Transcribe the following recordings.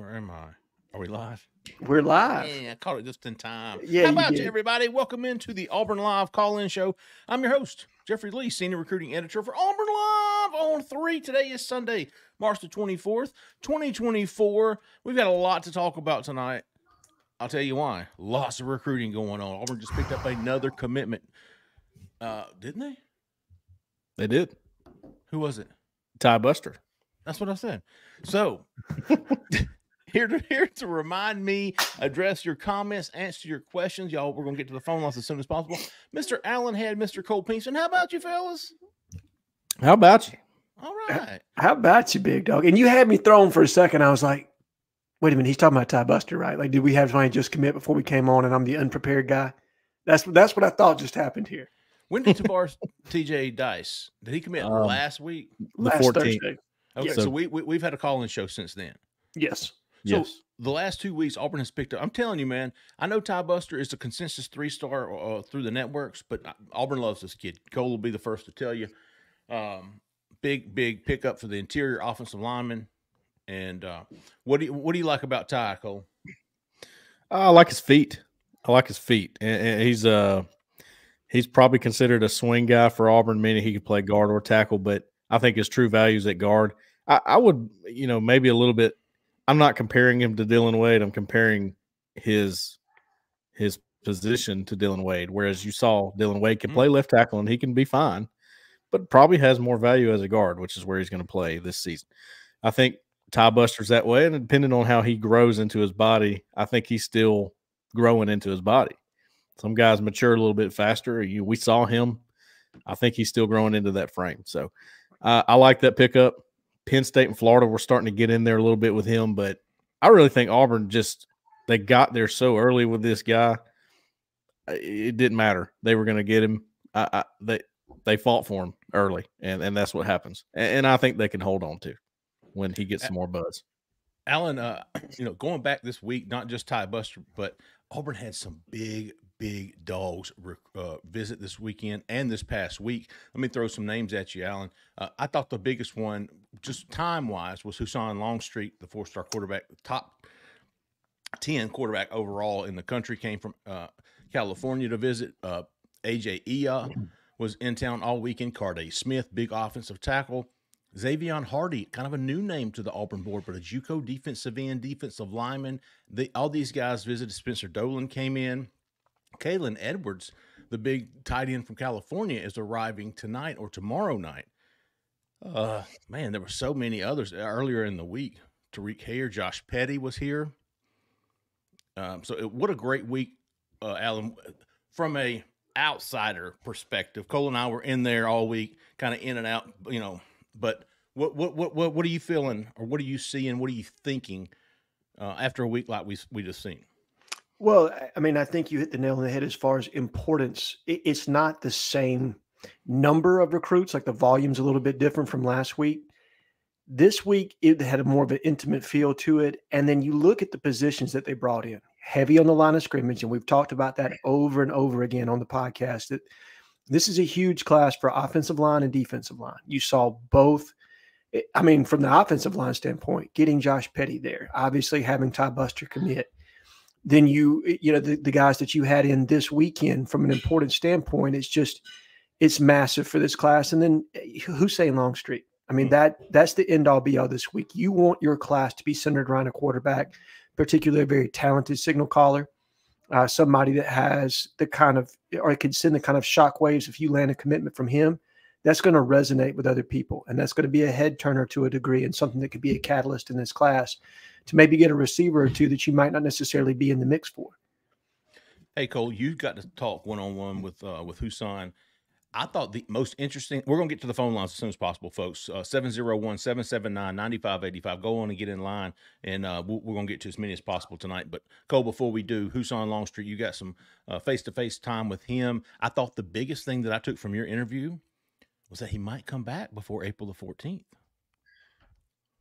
Where am I? Are we live? We're live. Yeah, I caught it just in time. Yeah, How about you, did. everybody? Welcome into the Auburn Live call-in show. I'm your host, Jeffrey Lee, senior recruiting editor for Auburn Live on three. Today is Sunday, March the 24th, 2024. We've got a lot to talk about tonight. I'll tell you why. Lots of recruiting going on. Auburn just picked up another commitment. Uh, didn't they? They did. Who was it? Ty Buster. That's what I said. So here to here to remind me, address your comments, answer your questions. Y'all, we're gonna get to the phone lines as soon as possible. Mr. Alan Head Mr. Cole Pinkston. How about you, fellas? How about you? All right. How about you, big dog? And you had me thrown for a second. I was like, wait a minute, he's talking about Ty Buster, right? Like, did we have somebody just commit before we came on and I'm the unprepared guy? That's that's what I thought just happened here. When did Tabar TJ Dice? Did he commit Um, last week? The Last 14th. Thursday. Okay, yeah. so, So- we, we we've had a call-in show since then. Yes. So Yes. the last two weeks, Auburn has picked up. I'm telling you, man. I know Ty Buster is the consensus three star uh, through the networks, but uh, Auburn loves this kid. Cole will be the first to tell you. Um, big, big pickup for the interior offensive lineman. And uh, what do you what do you like about Ty Cole? I like his feet. I like his feet. And, and he's uh he's probably considered a swing guy for Auburn, meaning he could play guard or tackle, but I think his true value is at guard. I, I would, you know, maybe a little bit I'm not comparing him to Dylan Wade. I'm comparing his his position to Dylan Wade. Whereas you saw Dylan Wade can Mhm. play left tackle and he can be fine, but probably has more value as a guard, which is where he's going to play this season. I think Ty Buster's that way, and depending on how he grows into his body, I think he's still growing into his body. Some guys mature a little bit faster. You, we saw him. I think he's still growing into that frame. So uh, I like that pickup. Penn State and Florida were starting to get in there a little bit with him, but I really think Auburn just they got there so early with this guy. It didn't matter. They were going to get him. I, I, they they fought for him early, and and that's what happens. And, and I think they can hold on to when he gets some more buzz. Alan, uh, you know, going back this week, not just Ty Buster, but Auburn had some big, big dogs uh, visit this weekend and this past week. Let me throw some names at you, Alan. Uh, I thought the biggest one, just time wise, was Husan Longstreet, the four star quarterback, top 10 quarterback overall in the country, came from uh, California to visit. Uh, AJ Ia was in town all weekend. Carday Smith, big offensive tackle. Xavion Hardy, kind of a new name to the Auburn board, but a JUCO defensive end, defensive lineman. They, all these guys visited. Spencer Dolan came in. Kalen Edwards, the big tight end from California, is arriving tonight or tomorrow night. Uh, man, there were so many others earlier in the week. Tariq Hayer, Josh Petty was here. Um, so it, what a great week, uh, Alan. From a outsider perspective, Cole and I were in there all week, kind of in and out, you know. But what what what what what are you feeling, or what are you seeing? What are you thinking uh, after a week like we we just seen? Well, I- mean, I think you hit the nail on the head as far as importance. It's not the same number of recruits, like the volume's a little bit different from last week. This week, it had a more of an intimate feel to it. And then you look at the positions that they brought in, heavy on the line of scrimmage. And we've talked about that over and over again on the podcast. That this is a huge class for offensive line and defensive line. You saw both. I- I mean, from the offensive line standpoint, getting Josh Petty there, obviously having Ty Buster commit then you you know the, the guys that you had in this weekend from an important standpoint. It's just it's massive for this class. And then eh, Husan Longstreet I mean Mm. that that's the end all be all this week. You want your class to be centered around a quarterback particularly a very talented signal caller uh, somebody that has the kind of or can send the kind of shock waves if you land a commitment from him. That's going to resonate with other people and that's going to be a head turner to a degree and something that could be a catalyst in this class to maybe get a receiver or two that you might not necessarily be in the mix for Hey Cole, you've got to talk one on one with uh, with Husan. I thought the most interesting. We're gonna get to the phone lines as soon as possible, folks. Uh, 701-779-9585. Go on and get in line, and uh, we're, we're gonna get to as many as possible tonight. But Cole, before we do, Husan Longstreet, you got some face to face time with him. I thought the biggest thing that I took from your interview was that he might come back before April the fourteenth.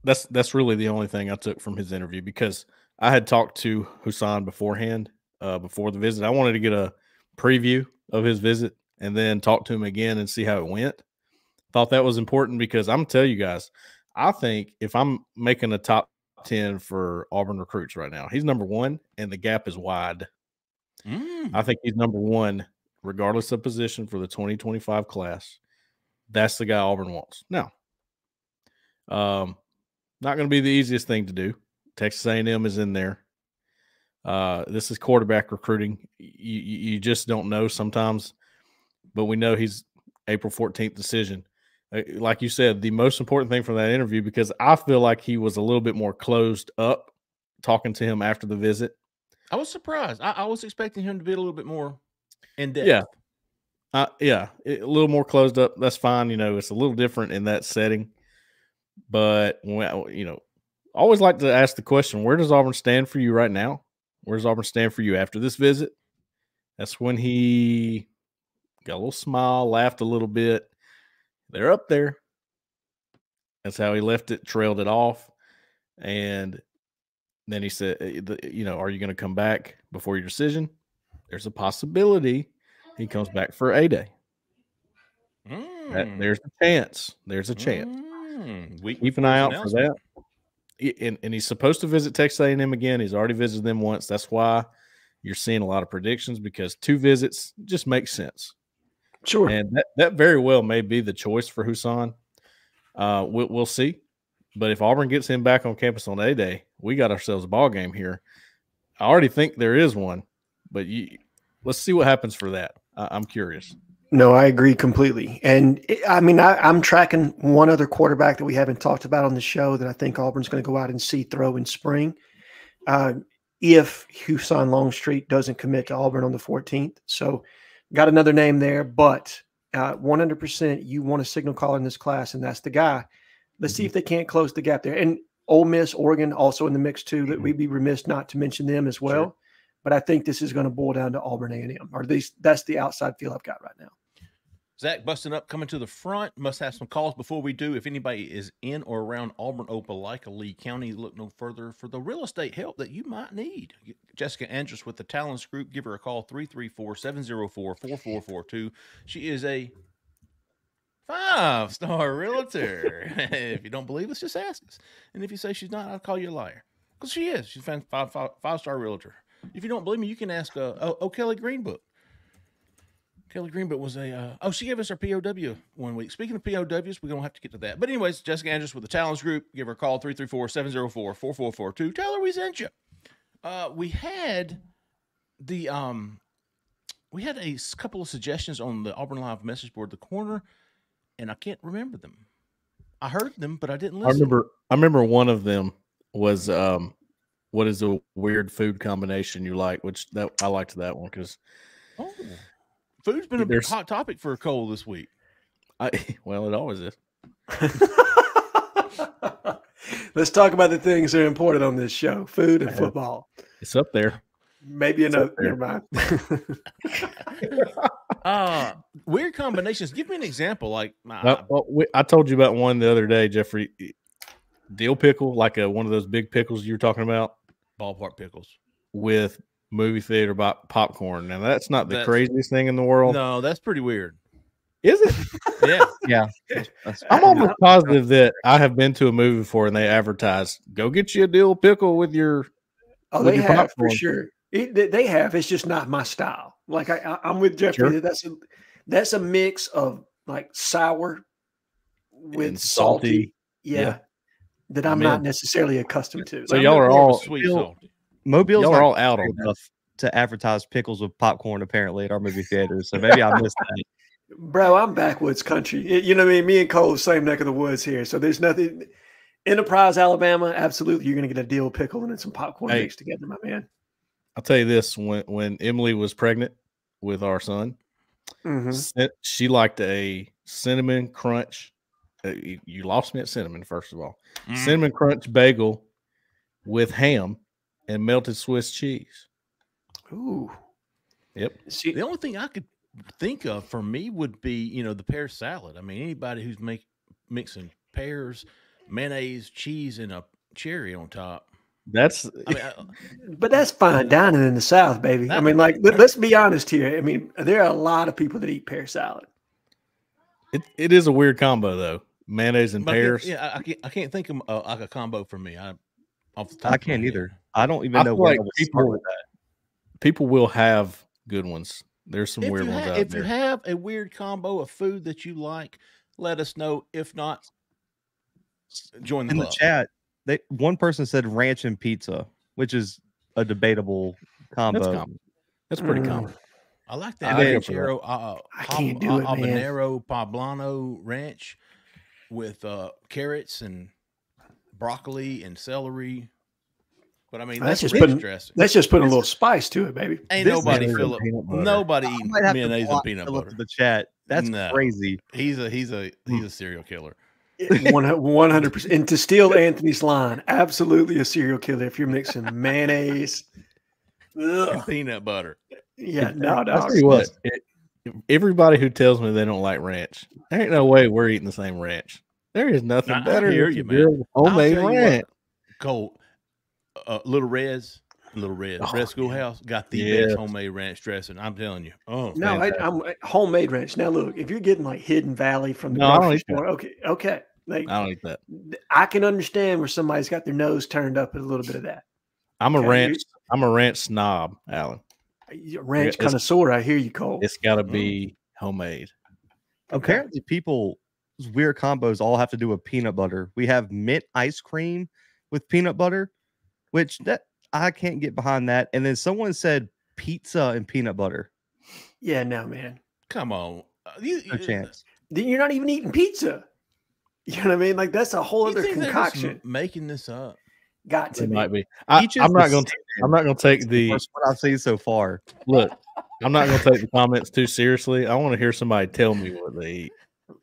That's that's really the only thing I took from his interview because I had talked to Husan beforehand, uh, before the visit. I wanted to get a preview of his visit and then talk to him again and see how it went. Thought that was important because I'm gonna tell you guys, I think if I'm making a top 10 for Auburn recruits right now. He's number one, and the gap is wide. Mm. I think he's number one, regardless of position for the 2025 class. That's the guy Auburn wants. Now, um, not going to be the easiest thing to do. Texas A&M is in there. Uh, this is quarterback recruiting. You, you just don't know sometimes, but we know he's April 14th decision. Uh, like you said, the most important thing from that interview, because I feel like he was a little bit more closed up talking to him after the visit. I was surprised. I, I, was expecting him to be a little bit more in depth. Yeah. Uh, yeah, a little more closed up. That's fine. You know, it's a little different in that setting. But, when, you know, I always like to ask the question where does Auburn stand for you right now? Where does Auburn stand for you after this visit? That's when he got a little smile, laughed a little bit. They're up there. That's how he left it, trailed it off. And then he said, eh, you know, are you going to come back before your decision? There's a possibility he comes back for a day. Mm. That, there's a chance. There's a chance. Mm. We, Keep an eye out for that. And, and he's supposed to visit Texas A&M again. He's already visited them once. That's why you're seeing a lot of predictions because two visits just makes sense. Sure. And that, that very well may be the choice for Husan. Uh, we'll, we'll see. But if Auburn gets him back on campus on A Day, we got ourselves a ball game here. I already think there is one, but you, let's see what happens for that. I, I'm curious. No, I agree completely. And it, I mean, I, am tracking one other quarterback that we haven't talked about on the show that I think Auburn's going to go out and see throw in spring. Uh, if Husan Longstreet doesn't commit to Auburn on the 14th. So, got another name there, but uh, 100% you want a signal caller in this class, and that's the guy. Let's mm-hmm. see if they can't close the gap there. And Ole Miss, Oregon, also in the mix too. That we'd be remiss not to mention them as well. Sure. But I think this is going to boil down to Auburn A&M, or at least that's the outside feel I've got right now. Zach busting up, coming to the front. Must have some calls before we do. If anybody is in or around Auburn, Opelika, Lee County, look no further for the real estate help that you might need. Jessica Andrus with the Talents Group. Give her a call, 334 704 4442. She is a five star realtor. if you don't believe us, just ask us. And if you say she's not, I'll call you a liar. Because she is. She's a five, five, five star realtor. If you don't believe me, you can ask uh, O'Kelly Greenbook. Kelly Greenbook was a uh, oh she gave us our POW one week. Speaking of POWs, we're gonna have to get to that. But anyways, Jessica Andrus with the Talents Group. Give her a call 334-704-4442. Tell her we sent you. Uh, we had the um we had a couple of suggestions on the Auburn Live message board, the corner, and I can't remember them. I heard them, but I didn't listen. I remember I remember one of them was um what is a weird food combination you like, which that I liked that one because oh. Food's been a hot topic for Cole this week. I well, it always is. Let's talk about the things that are important on this show: food and football. It's up there. Maybe another. Never mind. uh, weird combinations. Give me an example. Like, uh, well, we, I told you about one the other day, Jeffrey. Dill pickle, like a one of those big pickles you were talking about, ballpark pickles with movie theater popcorn. Now that's not the that's, craziest thing in the world. No, that's pretty weird. Is it? yeah, yeah. I'm almost positive that I have been to a movie before and they advertise, "Go get you a dill pickle with your." Oh, with they your have popcorn. for sure. It, they have. It's just not my style. Like I, am with Jeffrey. Sure. That's a that's a mix of like sour with and salty. salty. Yeah, yeah, that I'm, I'm not necessarily accustomed to. So y'all are all sweet salty. Mobile's Y'all are all out on enough to advertise pickles with popcorn apparently at our movie theaters. So maybe I missed that. Bro, I'm backwoods country. You know what I mean? Me and Cole, same neck of the woods here. So there's nothing. Enterprise, Alabama, absolutely. You're going to get a dill pickle and then some popcorn hey, mixed together, my man. I'll tell you this: when when Emily was pregnant with our son, mm-hmm. she liked a cinnamon crunch. Uh, you, you, lost me at cinnamon, first of all. Mm. Cinnamon crunch bagel with ham and melted Swiss cheese. Ooh. Yep. See, the only thing I could think of for me would be, you know, the pear salad. I mean, anybody who's make mixing pears, mayonnaise, cheese, and a cherry on top. That's, I mean, I, but that's fine dining in the South, baby. I mean, like, let, us be honest here. I mean, there are a lot of people that eat pear salad. It, it is a weird combo though, mayonnaise and pears. Yeah, I, I, can't, I can't think of uh, like a combo for me. I off the top. I can't either. I don't even I know where like I people- start with that. People will have good ones. There's some If, weird you, ones ha- out if there. If you have a weird combo of food that you like, let us know. If not, join the In the chat, they one person said ranch and pizza, which is a debatable combo. That's common. That's pretty Mm. common. I like that go ranchero, uh, I hab- can't do it, uh, man. habanero poblano ranch with uh, carrots and broccoli and celery. But I mean, That's that's, just ranch putting- dressing. Let's just put a little spice to it, baby. Ain't this nobody is fill peanut butter. nobody eating might have to mayonnaise and peanut butter. the chat. That's No. crazy. He's a he's a he's a serial killer. One hundred percent. And to steal Anthony's line, absolutely a serial killer. If you're mixing mayonnaise, And peanut butter. yeah, no, I'll no. tell you what. it- everybody who tells me they don't like ranch, there ain't no way we're eating the same ranch. There is nothing I- I better hear than you, man. homemade tell you what, ranch. Cole, uh, Little Reds, Little Red, Oh, Red. Schoolhouse got the Yes. best homemade ranch dressing. I'm telling you. Oh, No, I, Fantastic. I'm homemade ranch. Now, look, if you're getting like Hidden Valley from the No, I don't grocery eat that. store, okay, okay, like I don't eat that. I can understand where somebody's got their nose turned up at a little bit of that. I'm a Okay, ranch. I'm a ranch snob, Alan. You're a Ranch it's- connoisseur, I hear you, call. It's got to Mm. be homemade. Apparently, people's weird combos all have to do with peanut butter. We have mint ice cream with peanut butter, which that I can't get behind that. And then someone said pizza and peanut butter. Yeah, no, man. come on. Uh, you, No you- chance. Then You're not even eating pizza. You know what I mean? Like that's a whole you other think they're just concoction. m- making this up. Got to It be. might be. I, I'm not going. to. I'm not going to take the worst one I've seen so far. look. I'm not going to take the comments too seriously. I want to hear somebody tell me what they eat.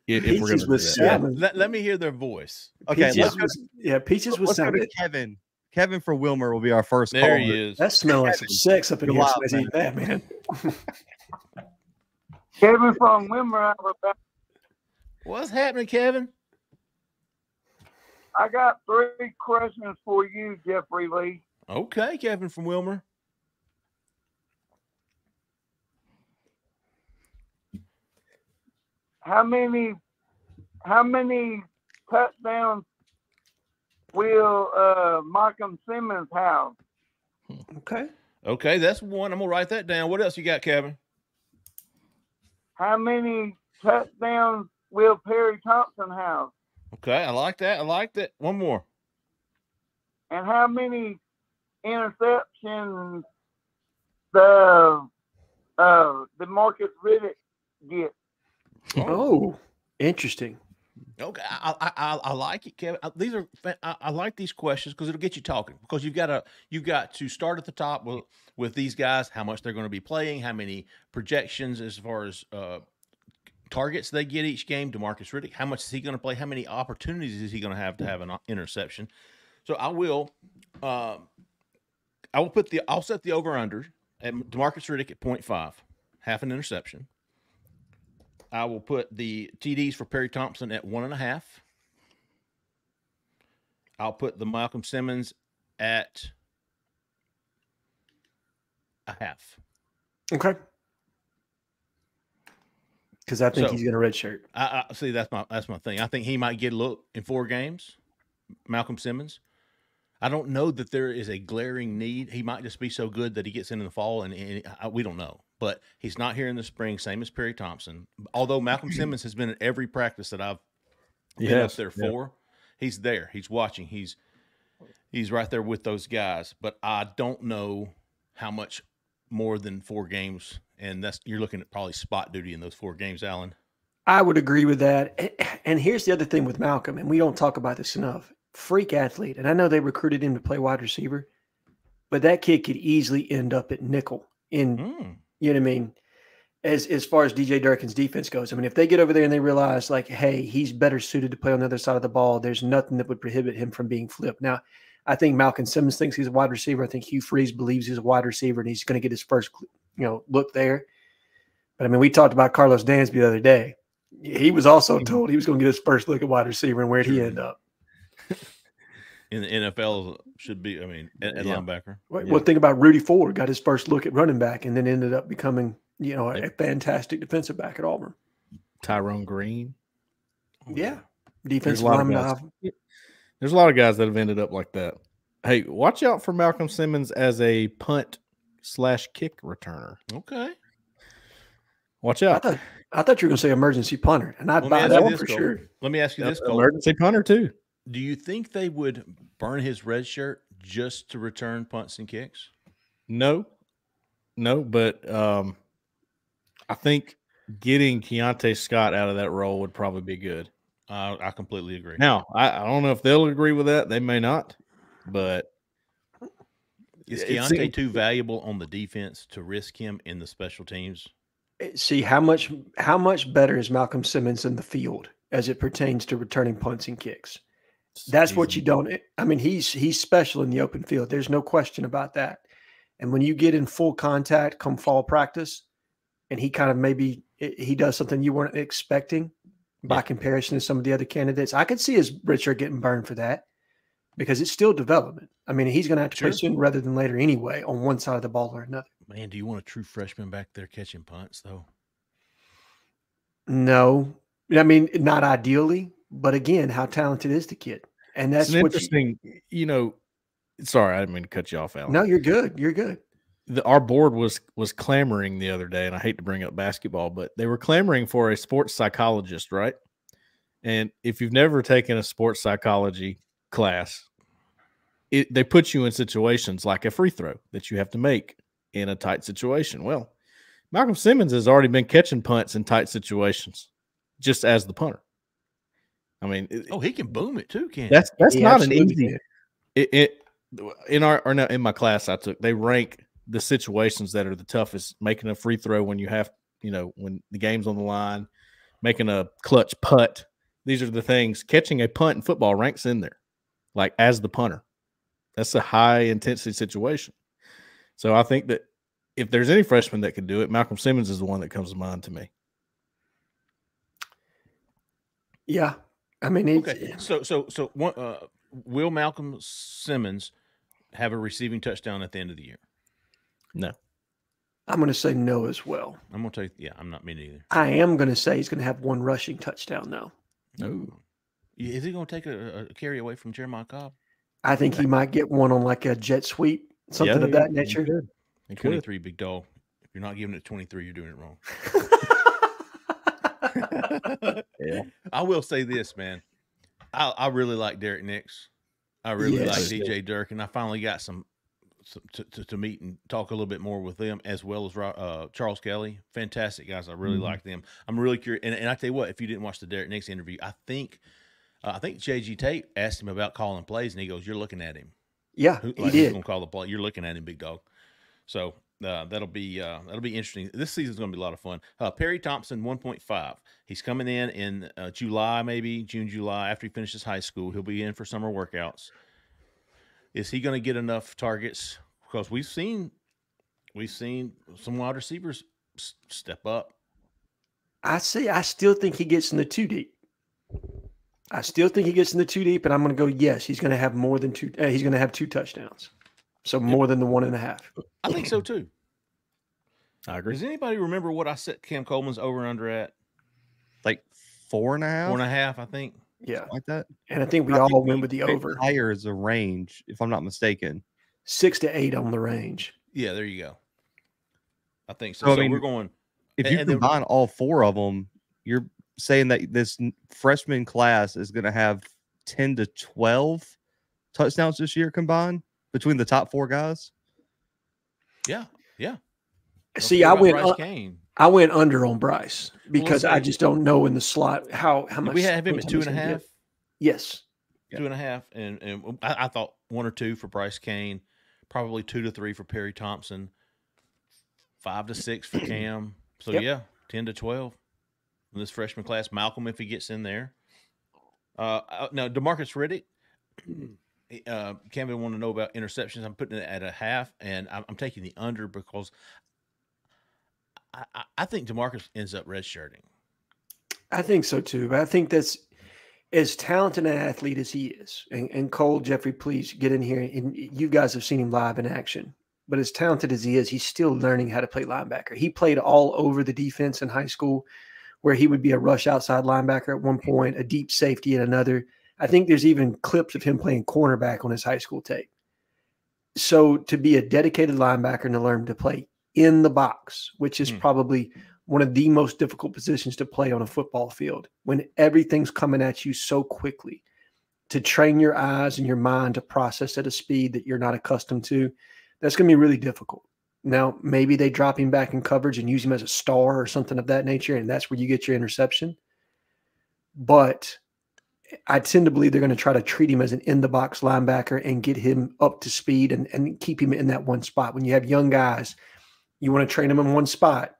If, if we're going Peaches to do with that. Let, let me hear their voice. Okay, Peaches let's go, with- yeah, peaches with let's go to Kevin. Kevin for Wilmer will be our first There caller. he is. That smells like some sex up in You're here. wild, Somebody's man. that, man. Kevin from Wilmer, Alabama. What's happening, Kevin? I got three questions for you, Jeffrey Lee. Okay, Kevin from Wilmer. How many how many touchdowns will uh Malcolm Simmons have? Okay. Okay, that's one. I'm gonna write that down. What else you got, Kevin? How many touchdowns will Perry Thompson have? Okay, I like that. I like that. One more. And how many interceptions the uh Demarcus Riddick get? Oh, interesting. Okay, I, I I, I like it, Kevin. Uh, These are I, I like these questions because it'll get you talking. Because you've got to you've got to start at the top with with these guys, how much they're going to be playing, how many projections as far as uh, targets they get each game. Demarcus Riddick, how much is he going to play? How many opportunities is he going to have to have an uh, interception? So I will, uh, I will put the I'll set the over under at Demarcus Riddick at 0.5, half an interception. I will put the TDs for Perry Thompson at one and a half. I'll put the Malcolm Simmons at a half. Okay. Because I think So- he's going to redshirt. I, I see that's my that's my thing. I think he might get a look in four games. Malcolm Simmons. I don't know that there is a glaring need. He might just be so good that he gets in in the fall, and, and I, we don't know. But he's not here in the spring, same as Perry Thompson. Although Malcolm Simmons has been at every practice that I've been Yes, up there yeah. for. He's there. He's watching. He's he's right there with those guys. But I don't know how much more than four games, and that's you're looking at probably spot duty in those four games, Alan. I would agree with that. And here's the other thing with Malcolm, and we don't talk about this enough. Freak athlete. And I know they recruited him to play wide receiver, but that kid could easily end up at nickel in Mm. You know what I mean? As as far as DJ Durkin's defense goes, I mean, if they get over there and they realize, like, hey, he's better suited to play on the other side of the ball, there's nothing that would prohibit him from being flipped. Now, I think Malcolm Simmons thinks he's a wide receiver. I think Hugh Freeze believes he's a wide receiver, and he's going to get his first, you know, look there. But I mean, we talked about Karlos Dansby the other day. He was also told he was going to get his first look at wide receiver, and where'd he end up? in the NFL should be. I mean, at, at Yeah. linebacker. Well, Yeah. think about Rudy Ford got his first look at running back, and then ended up becoming, you know, a, a fantastic defensive back at Auburn. Tyrone Green. Yeah. Defensive a lineman. Guys. I've- There's a lot of guys that have ended up like that. Hey, watch out for Malcolm Simmons as a punt slash kick returner. Okay. Watch I out. thought I thought you were going to say emergency punter, and I'd Let buy that one for Cole. sure. Let me ask you this, Cole. Emergency punter too. Do you think they would burn his red shirt just to return punts and kicks? No, no, but um, I think getting Keionte Scott out of that role would probably be good. Uh, I completely agree. Now, I, I don't know if they'll agree with that. They may not, but Is it Keionte seemed- too valuable on the defense to risk him in the special teams? Eh, See how much how much better is Malcolm Simmons in the field as it pertains to returning punts and kicks. That's what you don't. eh, I mean, he's he's special in the open field. There's no question about that. And when you get in full contact come fall practice, and he kind of maybe eh, he does something you weren't expecting by Yeah. comparison to some of the other candidates, I could see his redshirt getting burned for that because it's still development. I mean, he's going to have to Sure. play sooner rather than later anyway on one side of the ball or another. Man, do you want a true freshman back there catching punts though? No, I mean not ideally, but again, how talented is the kid? And that's an what you, interesting. You, know, sorry, I didn't mean to cut you off, Alan. No, you're good. You're good. The, our board was was clamoring the other day, and I hate to bring up basketball, but they were clamoring for a sports psychologist, right? And if you've never taken a sports psychology class, it, they put you in situations like a free throw that you have to make in a tight situation. Well, Malcolm Simmons has already been catching punts in tight situations, just as the punter. I mean, it- Oh, he can boom it too, can that's that's He not an absolutely easy it, it in our or no, in my class I took they rank the situations that are the toughest making a free throw when you have you know when the game's on the line making a clutch putt. These are the things. Catching a punt in football ranks in there like as the punter. That's a high intensity situation. So I think that if there's any freshman that could do it Malcolm Simmons is the one that comes to mind to me. Yeah, I mean, it, Okay, so so so one, uh, will Malcolm Simmons have a receiving touchdown at the end of the year? No I'm going to say no as well. I'm gonna take, yeah, I'm not me neither. I am going to say he's going to have one rushing touchdown though. no Is he gonna take a, a carry away from Jeremiah Cobb? I think he might get one on like a jet sweep, something Yeah, of that he nature. could. He could. 23, big dog. If you're not giving it 23, you're doing it wrong. Yeah. I will say this, man. I, I really like Derrick Nix. I really like DJ Dirk, and I finally got some, some to, to, to meet and talk a little bit more with them as well as uh, Charles Kelly. Fantastic guys. I really Mhm. like them. I'm really curious. And, and I tell you what, if you didn't watch the Derrick Nix interview, I think uh, I think JG Tate asked him about calling plays, and he goes, "You're looking at him. yeah, Who, he like, who's did. gonna call the play? You're looking at him, big dog." So uh, that'll be uh, that'll be interesting. This season's going to be a lot of fun. Uh, Perry Thompson, one point five. He's coming in in uh, July, maybe June, July after he finishes high school. He'll be in for summer workouts. Is he going to get enough targets? Because we've seen we've seen some wide receivers s- step up. I see. I still think he gets in the two deep. I still think he gets in the two deep, and I'm going to go. Yes, he's going to have more than two. Uh, he's going to have two touchdowns, so more than the one and a half. I think so too. I agree Does anybody remember what I set Cam Coleman's over and under at? Like four and a half, Four and a half, I think. Yeah, like that. and I think we I all think went with the over Higher is a range, if I'm not mistaken. six to eight on the range. Yeah, there you go. I think so. So, I So, mean, we're going. If you and then- combine all four of them, you're saying that this freshman class is going to have 10 to 12 touchdowns this year combined between the top four guys. Yeah, yeah. Don't See, I about went. Bryce un- Cain. I went under on Bryce because I just don't know in the slot how how much. we have him at two and a half. Yes, Two and a half, and and I, I thought one or two for Bryce Cain, probably two to three for Perry Thompson, five to six for Cam. So Yep. yeah, ten to twelve in this freshman class. Malcolm, if he gets in there. Uh, uh, now Demarcus Riddick. Uh, Kevin wanted to know about interceptions. I'm putting it at a half, and I'm, I'm taking the under because I, I, think Demarcus ends up redshirting. I think so too. But I think that's as talented an athlete as he is. And, and Cole Jeffrey, please get in here. And you guys have seen him live in action. But as talented as he is, he's still learning how to play linebacker. He played all over the defense in high school, where he would be a rush outside linebacker at one point, a deep safety at another. I think there's even clips of him playing cornerback on his high school tape. so to be a dedicated linebacker and to learn to play in the box, which is Hmm. probably one of the most difficult positions to play on a football field when everything's coming at you so quickly to train your eyes and your mind to process at a speed that you're not accustomed to that's going to be really difficult. Now maybe they drop him back in coverage and use him as a star or something of that nature and that's where you get your interception. But i tend to believe they're going to try to treat him as an in the box linebacker and get him up to speed and, and keep him in that one spot. When you have young guys you want to train them in one spot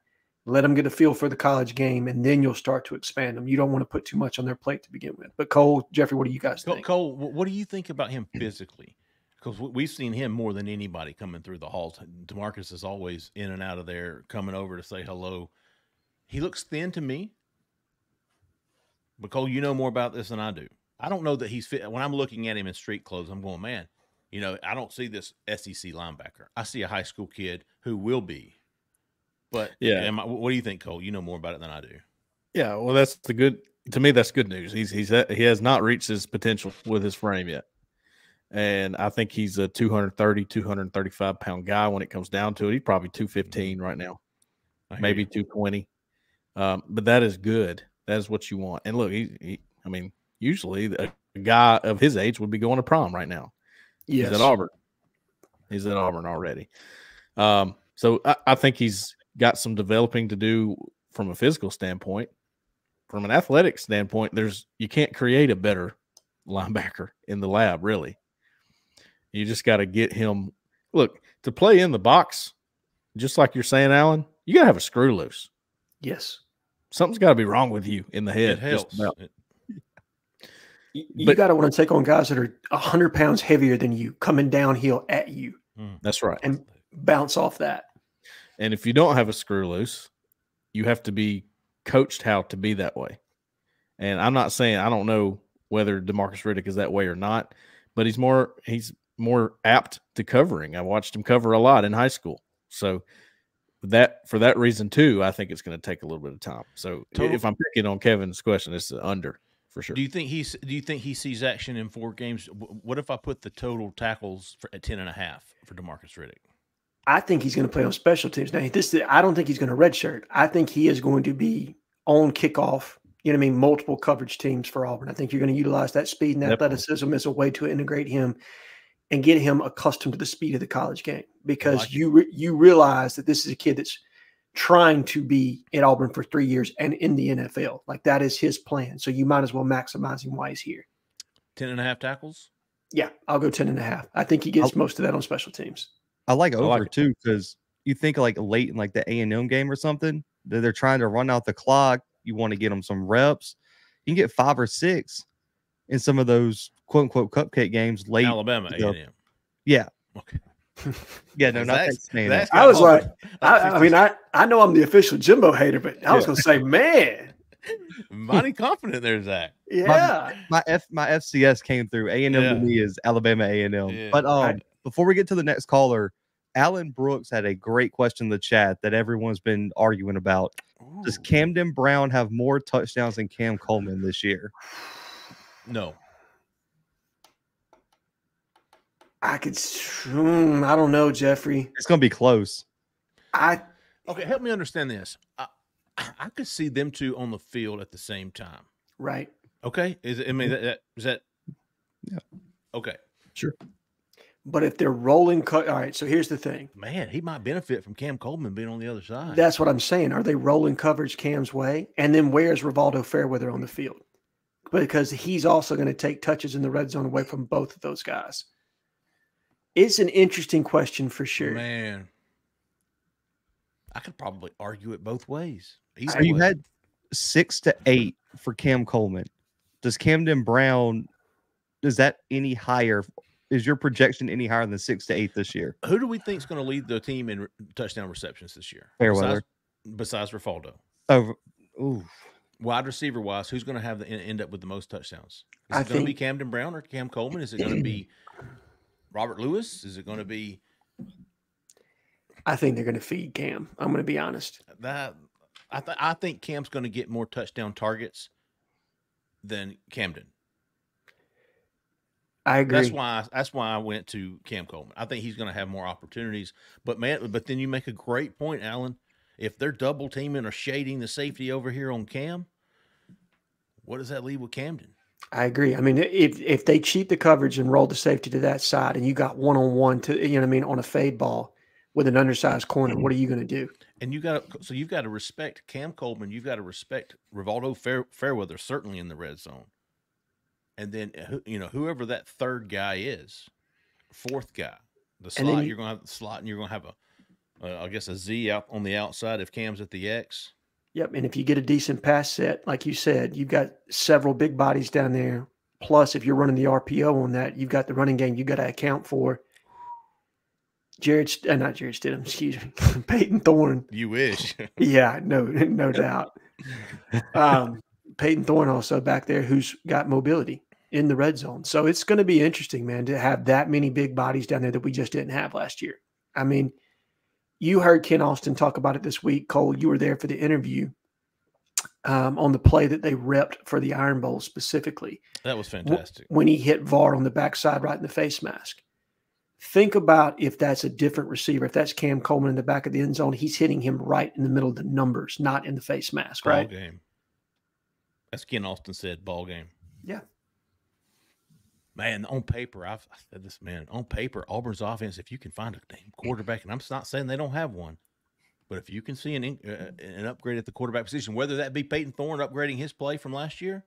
let them get a feel for the college game, and then you'll start to expand them. You don't want to put too much on their plate to begin with. But Cole, Jeffrey, what do you guys Cole, think? Cole, what do you think about him physically? Because we've seen him more than anybody coming through the halls. Demarcus is always in and out of there, coming over to say hello. He looks thin to me. But Cole, you know more about this than I do. I don't know that he's fit. When I'm looking at him in street clothes, I'm going, man, you know, I don't see this SEC linebacker. I see a high school kid who will be. But Yeah. I, what do you think, Cole? You know more about it than I do. Yeah, well, that's the good to me. That's good news. He's he's he has not reached his potential with his frame yet, and I think he's a 230, 235 pound guy when it comes down to it. He's probably 215 right now, maybe you. 220. Um, but that is good. That is what you want. And look, he, he I mean, usually a guy of his age would be going to prom right now. Yes. He's at Auburn. He's at Auburn already. Um, so I, I think he's got some developing to do from a physical standpoint. From an athletic standpoint, there's you can't create a better linebacker in the lab, really. You just got to get him. Look to play in the box, just like you're saying, Alan. You got to have a screw loose. Yes. Something's got to be wrong with you in the head. It just helps. about. It- You, you got to want to take on guys that are 100 pounds heavier than you coming downhill at you, mm. That's right. And- bounce off that. And if you don't have a screw loose, you have to be coached how to be that way. And I'm not saying I don't know whether Demarcus Riddick is that way or not, but he's more he's more apt to covering. I watched him cover a lot in high school. So that for that reason too, I think it's going to take a little bit of time. So i- Total- if I'm picking on Kevin's question, it's the under for sure. Do you think he's? Do you think he sees action in four games? What if I put the total tackles for, at ten and a half for Demarcus Riddick? I think he's going to play on special teams. Now, this I don't think he's going to redshirt. I think he is going to be on kickoff. You know what I mean? Multiple coverage teams for Auburn. I think you're going to utilize that speed and Definitely. athleticism as a way to integrate him and get him accustomed to the speed of the college game because like you re- you realize that this is a kid that's trying to be at Auburn for three years and in the NFL. Like that is his plan. So you might as well maximize him while he's here. Ten and a half tackles. Yeah, I'll go 10 and a half. I think he gets most of that on special teams. I like I over like too because you think like late in like the A and M game or something that they're trying to run out the clock. You want to get them some reps. You can get five or six in some of those quote unquote cupcake games late. Alabama A Yeah. and M. Yeah, Okay. Yeah, no, not That's- that that's. I was Auburn- like, I, I mean, I, I know I'm the official Jimbo hater, but I was Yeah. going to say, man, mighty confident there, Zach. yeah. my F my FCS came through. A and M Yeah. to me is Alabama A and M. But um, Right. before we get to the next caller, Alan Brooks had a great question in the chat that everyone's been arguing about. Does Camden Brown have more touchdowns than Cam Coleman this year? No. I could, s- hmm, I don't know, Jeffrey. It's gonna be close. I, Okay, help me understand this. I, I could see them two on the field at the same time. right. Okay, is it? I mean, that, that, is that? Yeah. Okay, Sure. But if they're rolling, cut, all right. So here's the thing. man, he might benefit from Cam Coleman being on the other side. That's what I'm saying. Are they rolling coverage Cam's way? And then where's Rivaldo Fairweather on the field? Because he's also going to take touches in the red zone away from both of those guys. It's an interesting question for sure. man. I could probably argue it both ways. So you had six to eight for Cam Coleman. Does Camden Brown? Is that any higher? Is your projection any higher than six to eight this year? who do we think is going to lead the team in touchdown receptions this year? Fairweather. Besides, besides Rivaldo. Oh, ooh. wide receiver wise, who's going to have the end up with the most touchdowns? Is I it going to be Camden Brown or Cam Coleman? Is it going to be Robert Lewis? Is it going to be I think they're going to feed Cam. I'm going to be honest. that? I th- I think Cam's going to get more touchdown targets than Camden. I agree. That's why that's why I went to Cam Coleman. I think he's going to have more opportunities. But man, but then you make a great point, Alan. If they're double teaming or shading the safety over here on Cam, what does that leave with Camden? I agree. I mean, if if they cheat the coverage and roll the safety to that side, and you got one on one to you know what I mean on a fade ball with an undersized corner, what are you going to do? And you got to so you've got to respect Cam Coleman. You've got to respect Rivaldo Fair, Fairweather certainly in the red zone. And then uh, you know whoever that third guy is, fourth guy, the slot you- you, are going to have the slot, and you're going to have a, uh, I guess a Z out on the outside if Cam's at the X. Yep. And if you get a decent pass set, like you said, you've got several big bodies down there. Plus, if you're running the RPO on that, you've got the running game you got to account for. Jared, uh, not Jarrett Stidham, excuse me, Peyton Thorne. You wish. Yeah, no, no doubt. Um, Peyton Thorne also back there, who's got mobility in the red zone. So it's going to be interesting, man, to have that many big bodies down there that we just didn't have last year. I mean, you heard Ken Austin talk about it this week. Cole, you were there for the interview um, on the play that they repped for the Iron Bowl specifically that was fantastic. when he hit VAR on the backside right in the face mask. Think about if that's a different receiver. If that's Cam Coleman in the back of the end zone, he's hitting him right in the middle of the numbers, not in the face mask, Ball right? game. As Ken Austin said, ball game. Yeah. Man, on paper, I've I said this, man. On paper, Auburn's offense, if you can find a damn quarterback, and I'm not saying they don't have one, but if you can see an uh, an upgrade at the quarterback position, whether that be Peyton Thorne upgrading his play from last year,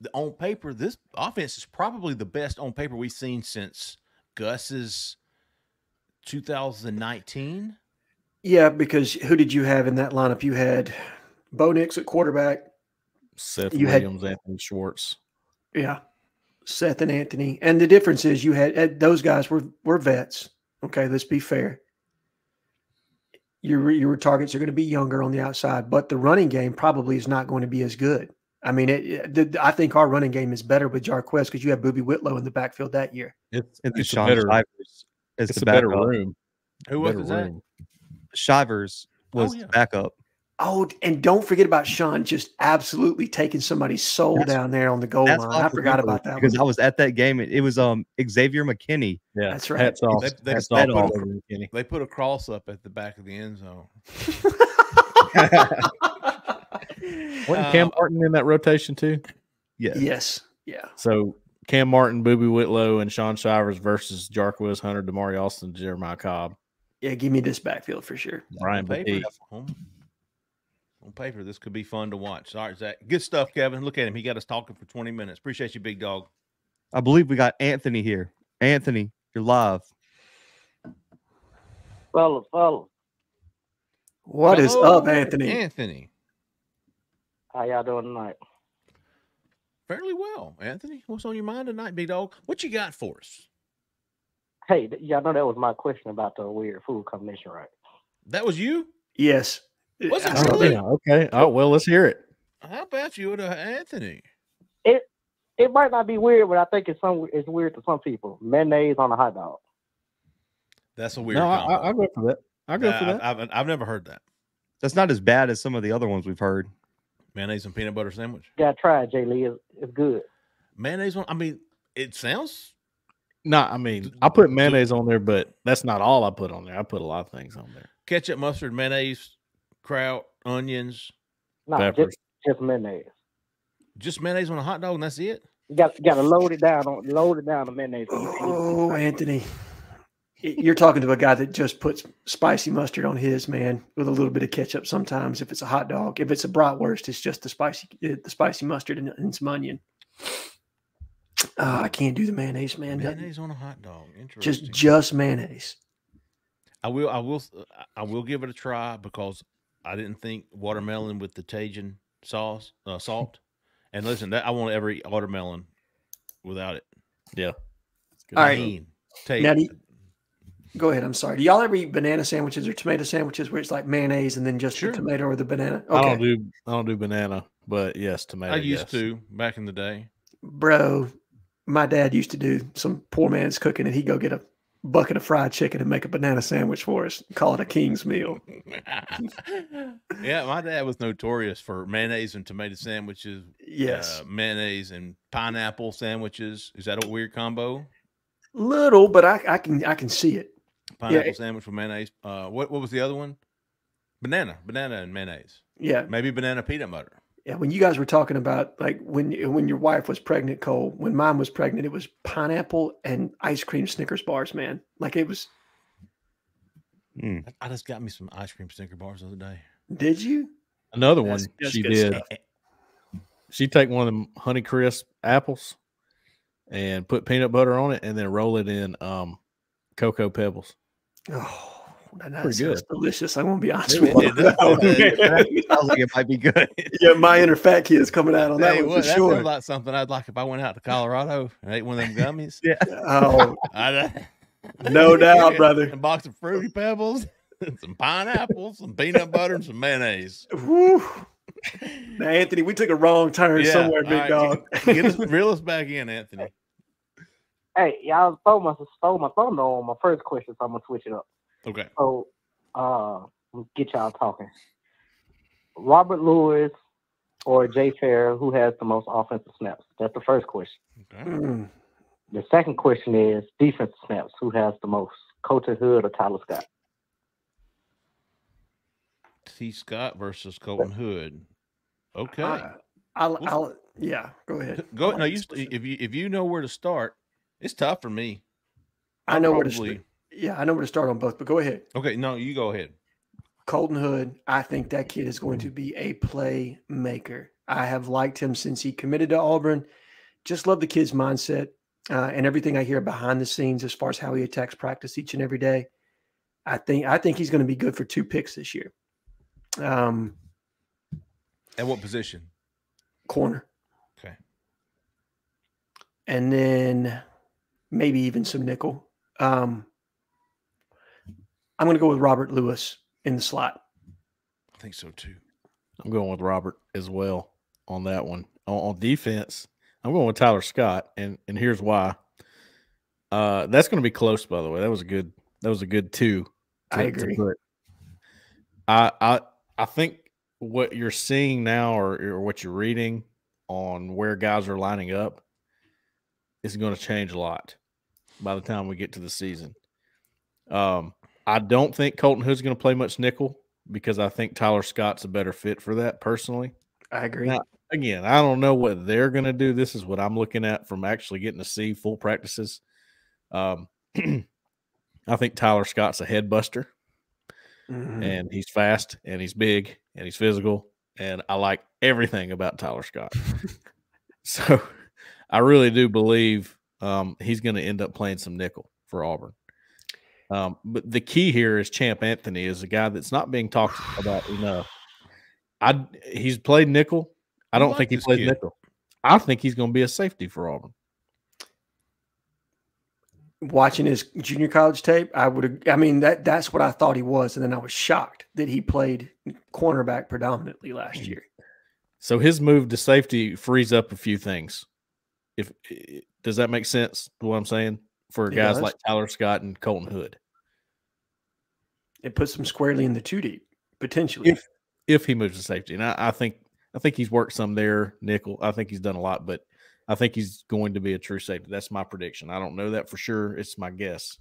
the, on paper, this offense is probably the best on paper we've seen since Gus's 2019. Yeah, because who did you have in that lineup? You had Bo Nix at quarterback. Seth You had- Williams, Anthony Schwartz. Yeah. Seth and Anthony. And the difference is you had those guys were were vets. Okay, let's be fair. Your your targets are going to be younger on the outside, but the running game probably is not going to be as good. I mean, it, it- the, I think our running game is better with Jarquez because you have Boobee Whitlow in the backfield that year. It's And it's a better, Shivers is it's the a better room. Who was that? Shivers oh, was yeah. backup. Oh, and don't forget about Shaun just absolutely taking somebody's soul That's- down there on the goal line. what I forgot about that because one. I was at that game. It, it was um Xavier McKinney. Yeah, That's right. That's off. They- they- hats they off put all a- over you, Kenny. They put a cross up at the back of the end zone. Wasn't Kam Uh, Martin in that rotation too? Yeah. yes. Yeah. So Kam Martin, Boobee Whitlow, and Shaun Shivers versus Jarquez Hunter, Damari Alston, Jeremiah Cobb, Yeah. Give me this backfield for sure. Brian on paper, Batiste. On, on paper, this could be fun to watch. All right, Zach. Good stuff, Kevin. Look at him. He got us talking for 20 minutes. Appreciate you, big dog. I believe we got Anthony here. Anthony, you're live. Fellas, fellas, What is Hello, up, Anthony? Anthony. how y'all doing tonight? Fairly well, Anthony. What's on your mind tonight, big dog? What you got for us? Hey, y'all know that was my question about the weird food combination, right? That was you? Yes. Was it really? that. Yeah, okay. Oh well, let's hear it. How about you, to uh, Anthony? It it might not be weird, but I think it's some it's weird to some people. Mayonnaise on a hot dog. That's a weird. No, I, combo. I, I'll go for that. I'll go Nah, for that. I've, I've, I've never heard that. That's not as bad as some of the other ones we've heard. Mayonnaise and peanut butter sandwich. You gotta try it, Jay Lee. It's, it's good. Mayonnaise one. I mean, it sounds. No, I mean I put mayonnaise on there, but that's not all I put on there. I put a lot of things on there. ketchup, mustard, mayonnaise, kraut, onions, No, Peppers. just just mayonnaise. just mayonnaise on a hot dog, and that's it. You got you gotta load it down on load it down the mayonnaise. when you eat it. Oh, Anthony. You're talking to a guy that just puts spicy mustard on his man with a little bit of ketchup. Sometimes, if it's a hot dog, if it's a bratwurst, it's just the spicy, uh, the spicy mustard and, and some onion. Ah, I can't do the mayonnaise, man. Mayonnaise on a hot dog. Interesting. Just, just mayonnaise. I will. I will. I will give it a try because I didn't think watermelon with the Tajin sauce, uh, salt. And listen, that I won't ever eat watermelon without it. Yeah. All right. Mean. Take, Now, do you- Go ahead. I'm sorry. Do y'all ever eat banana sandwiches or tomato sandwiches where it's like mayonnaise and then just Sure. the tomato or the banana? I don't do I don't do banana, but yes, tomato. I used yes. to back in the day. bro. My dad used to do some poor man's cooking, and he'd go get a bucket of fried chicken and make a banana sandwich for us. Call it a king's meal. yeah, my dad was notorious for mayonnaise and tomato sandwiches. Yes, uh, mayonnaise and pineapple sandwiches. Is that a weird combo? little, but I, I can I can see it. Pineapple it- sandwich with mayonnaise. Uh, what what was the other one? Banana, banana and mayonnaise. Yeah, Maybe banana peanut butter. Yeah. When you guys were talking about like when when your wife was pregnant, Cole. When mine was pregnant, it was pineapple and ice cream Snickers bars. Man, like it was. I, I just got me some ice cream Snicker bars the other day. Did you? Another one That's- that's she did. stuff. She take one of them Honey Crisp apples and put peanut butter on it, and then roll it in um, cocoa pebbles. Oh, that, that Pretty sounds good. delicious. I'm gonna be honest with you. it does. Sounds like it might be good. yeah, my inner fat kid is coming out on that Hey, one what, for that sure. sounds like something I'd like if I went out to Colorado and ate one of them gummies. yeah. oh, I'd, no doubt, brother. A box of fruity pebbles, some pineapples, some peanut butter, and some mayonnaise. Whew. Now, Anthony, we took a wrong turn Yeah, somewhere, big all right, dog. Get us, reel us back in, Anthony. Hey, y'all stole my stole my thunder on my first question, so I'm gonna switch it up. Okay. So, uh, let's get y'all talking. Robert Lewis or Jay Fair, who has the most offensive snaps? That's the first question. Okay. Mm. The second question is defensive snaps. Who has the most? Colton Hood or Tyler Scott? T. Scott versus Colton Hood. Okay. I, I'll, I'll, yeah, go ahead. Go. I'll No, you. If you if you know where to start, it's tough for me. I know where to Probably- start. Yeah, I know where to start on both, but go ahead. Okay. No, you go ahead. Colton Hood, I think that kid is going to be a playmaker. I have liked him since he committed to Auburn. Just love the kid's mindset uh, and everything I hear behind the scenes as far as how he attacks practice each and every day. I think I think he's going to be good for two picks this year. Um, At what position? corner, Okay. and then maybe even some nickel. Um, I'm going to go with Robert Lewis in the slot. I think so too. I'm going with Robert as well on that one. On, on defense, I'm going with Tyler Scott, and and here's why. Uh, that's going to be close, by the way. That was a good. That was a good two. I to- to agree. put. I I I think what you're seeing now, or, or what you're reading on where guys are lining up, is going to change a lot by the time we get to the season. Um, I don't think Colton Hood's going to play much nickel because I think Tyler Scott's a better fit for that personally. I agree. Now, again, I don't know what they're going to do. This is what I'm looking at from actually getting to see full practices. Um, I think Tyler Scott's a head buster, Mhm. and he's fast, and he's big, and he's physical, and I like everything about Tyler Scott. so, I really do believe um, he's going to end up playing some nickel for Auburn. Um, but the key here is Champ Anthony is a guy that's not being talked about enough. I he's played nickel. I I don't like think he played kid. nickel. I think he's going to be a safety for Auburn. watching his junior college tape, I would I mean that that's what I thought he was, and then I was shocked that he played cornerback predominantly last Mm. year. So his move to safety frees up a few things. If does that make sense? What I'm saying for It guys does. like Tyler Scott and Colton Hood, It puts him squarely in the two deep potentially. if if he moves to safety, and I, I think I think he's worked some there, nickel. I think he's done a lot, but I think he's going to be a true safety. That's my prediction. I don't know that for sure. It's my guess.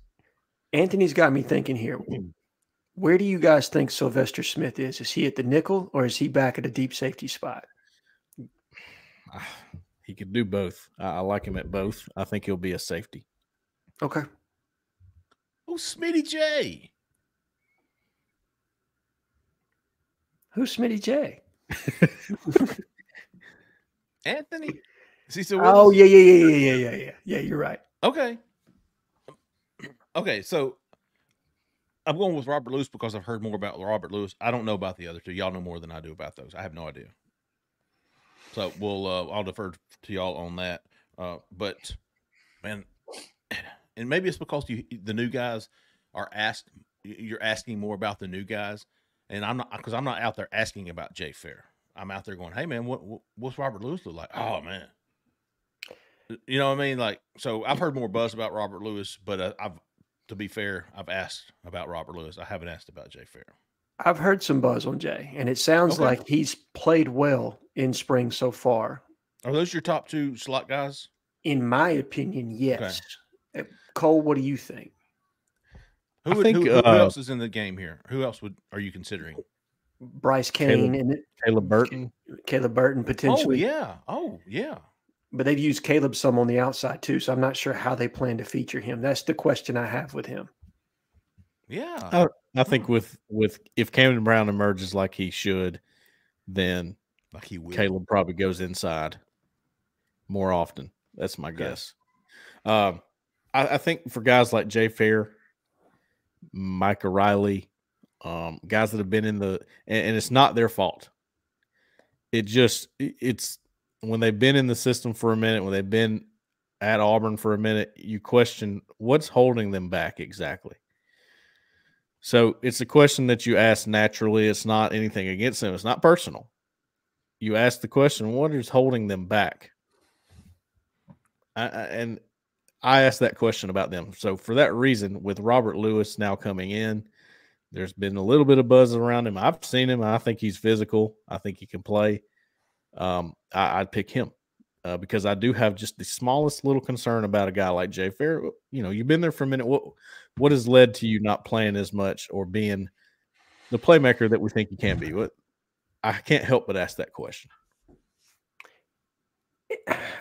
Anthony's got me thinking here. Where do you guys think Sylvester Smith is? Is he at the nickel or is he back at a deep safety spot? He could do both. I, I like him at both. I think he'll be a safety. Okay. Oh, Smitty J. Who's Smitty J? Anthony. Is he still with Oh us? yeah, yeah, yeah, yeah, yeah, yeah, yeah. Yeah, you're right. Okay. Okay, so I'm going with Robert Lewis because I've heard more about Robert Lewis. I don't know about the other two. Y'all know more than I do about those. I have no idea. So we'll uh, I'll defer to y'all on that. Uh, but man, and maybe it's because you the new guys are asked. You're asking more about the new guys, and I'm not because I'm not out there asking about Jay Fair. I'm out there going, hey man, what, what what's Robert Lewis look like? Oh man, you know what I mean? Like, so I've heard more buzz about Robert Lewis, but uh, I've to be fair, I've asked about Robert Lewis. I haven't asked about Jay Fair. I've heard some buzz on Jay, and it sounds Okay. like he's played well in spring so far. Are those your top two slot guys? In my opinion, yes. Uh, Cole, what do you think? Who, would, think, who, who uh, else is in the game here? Who else would are you considering? Bryce Caleb- Cain and Caleb Burton. Caleb Burton Oh potentially, yeah. Oh yeah. but they've used Caleb some on the outside too, so I'm not sure how they plan to feature him. That's the question I have with him. Yeah. Oh, I think with with if Camden Brown emerges like he should, then like he will. Caleb probably goes inside more often. That's my Okay. guess. Um, I, I think for guys like Jay Fair, Mike Riley, um, guys that have been in the and, and it's not their fault. It just it- it's when they've been in the system for a minute, when they've been at Auburn for a minute, you question what's holding them back exactly. So it's a question that you ask naturally. It's not anything against them. It's not personal. You ask the question, what is holding them back? I, I- and I asked that question about them. So for that reason, with Robert Lewis now coming in, there's been a little bit of buzz around him. I've seen him. I think he's physical. I think he can play. Um, I, I'd pick him uh, because I do have just the smallest little concern about a guy like Jay Fair. You know, you've been there for a minute. What what has led to you not playing as much or being the playmaker that we think you can be? What I can't help but ask that question.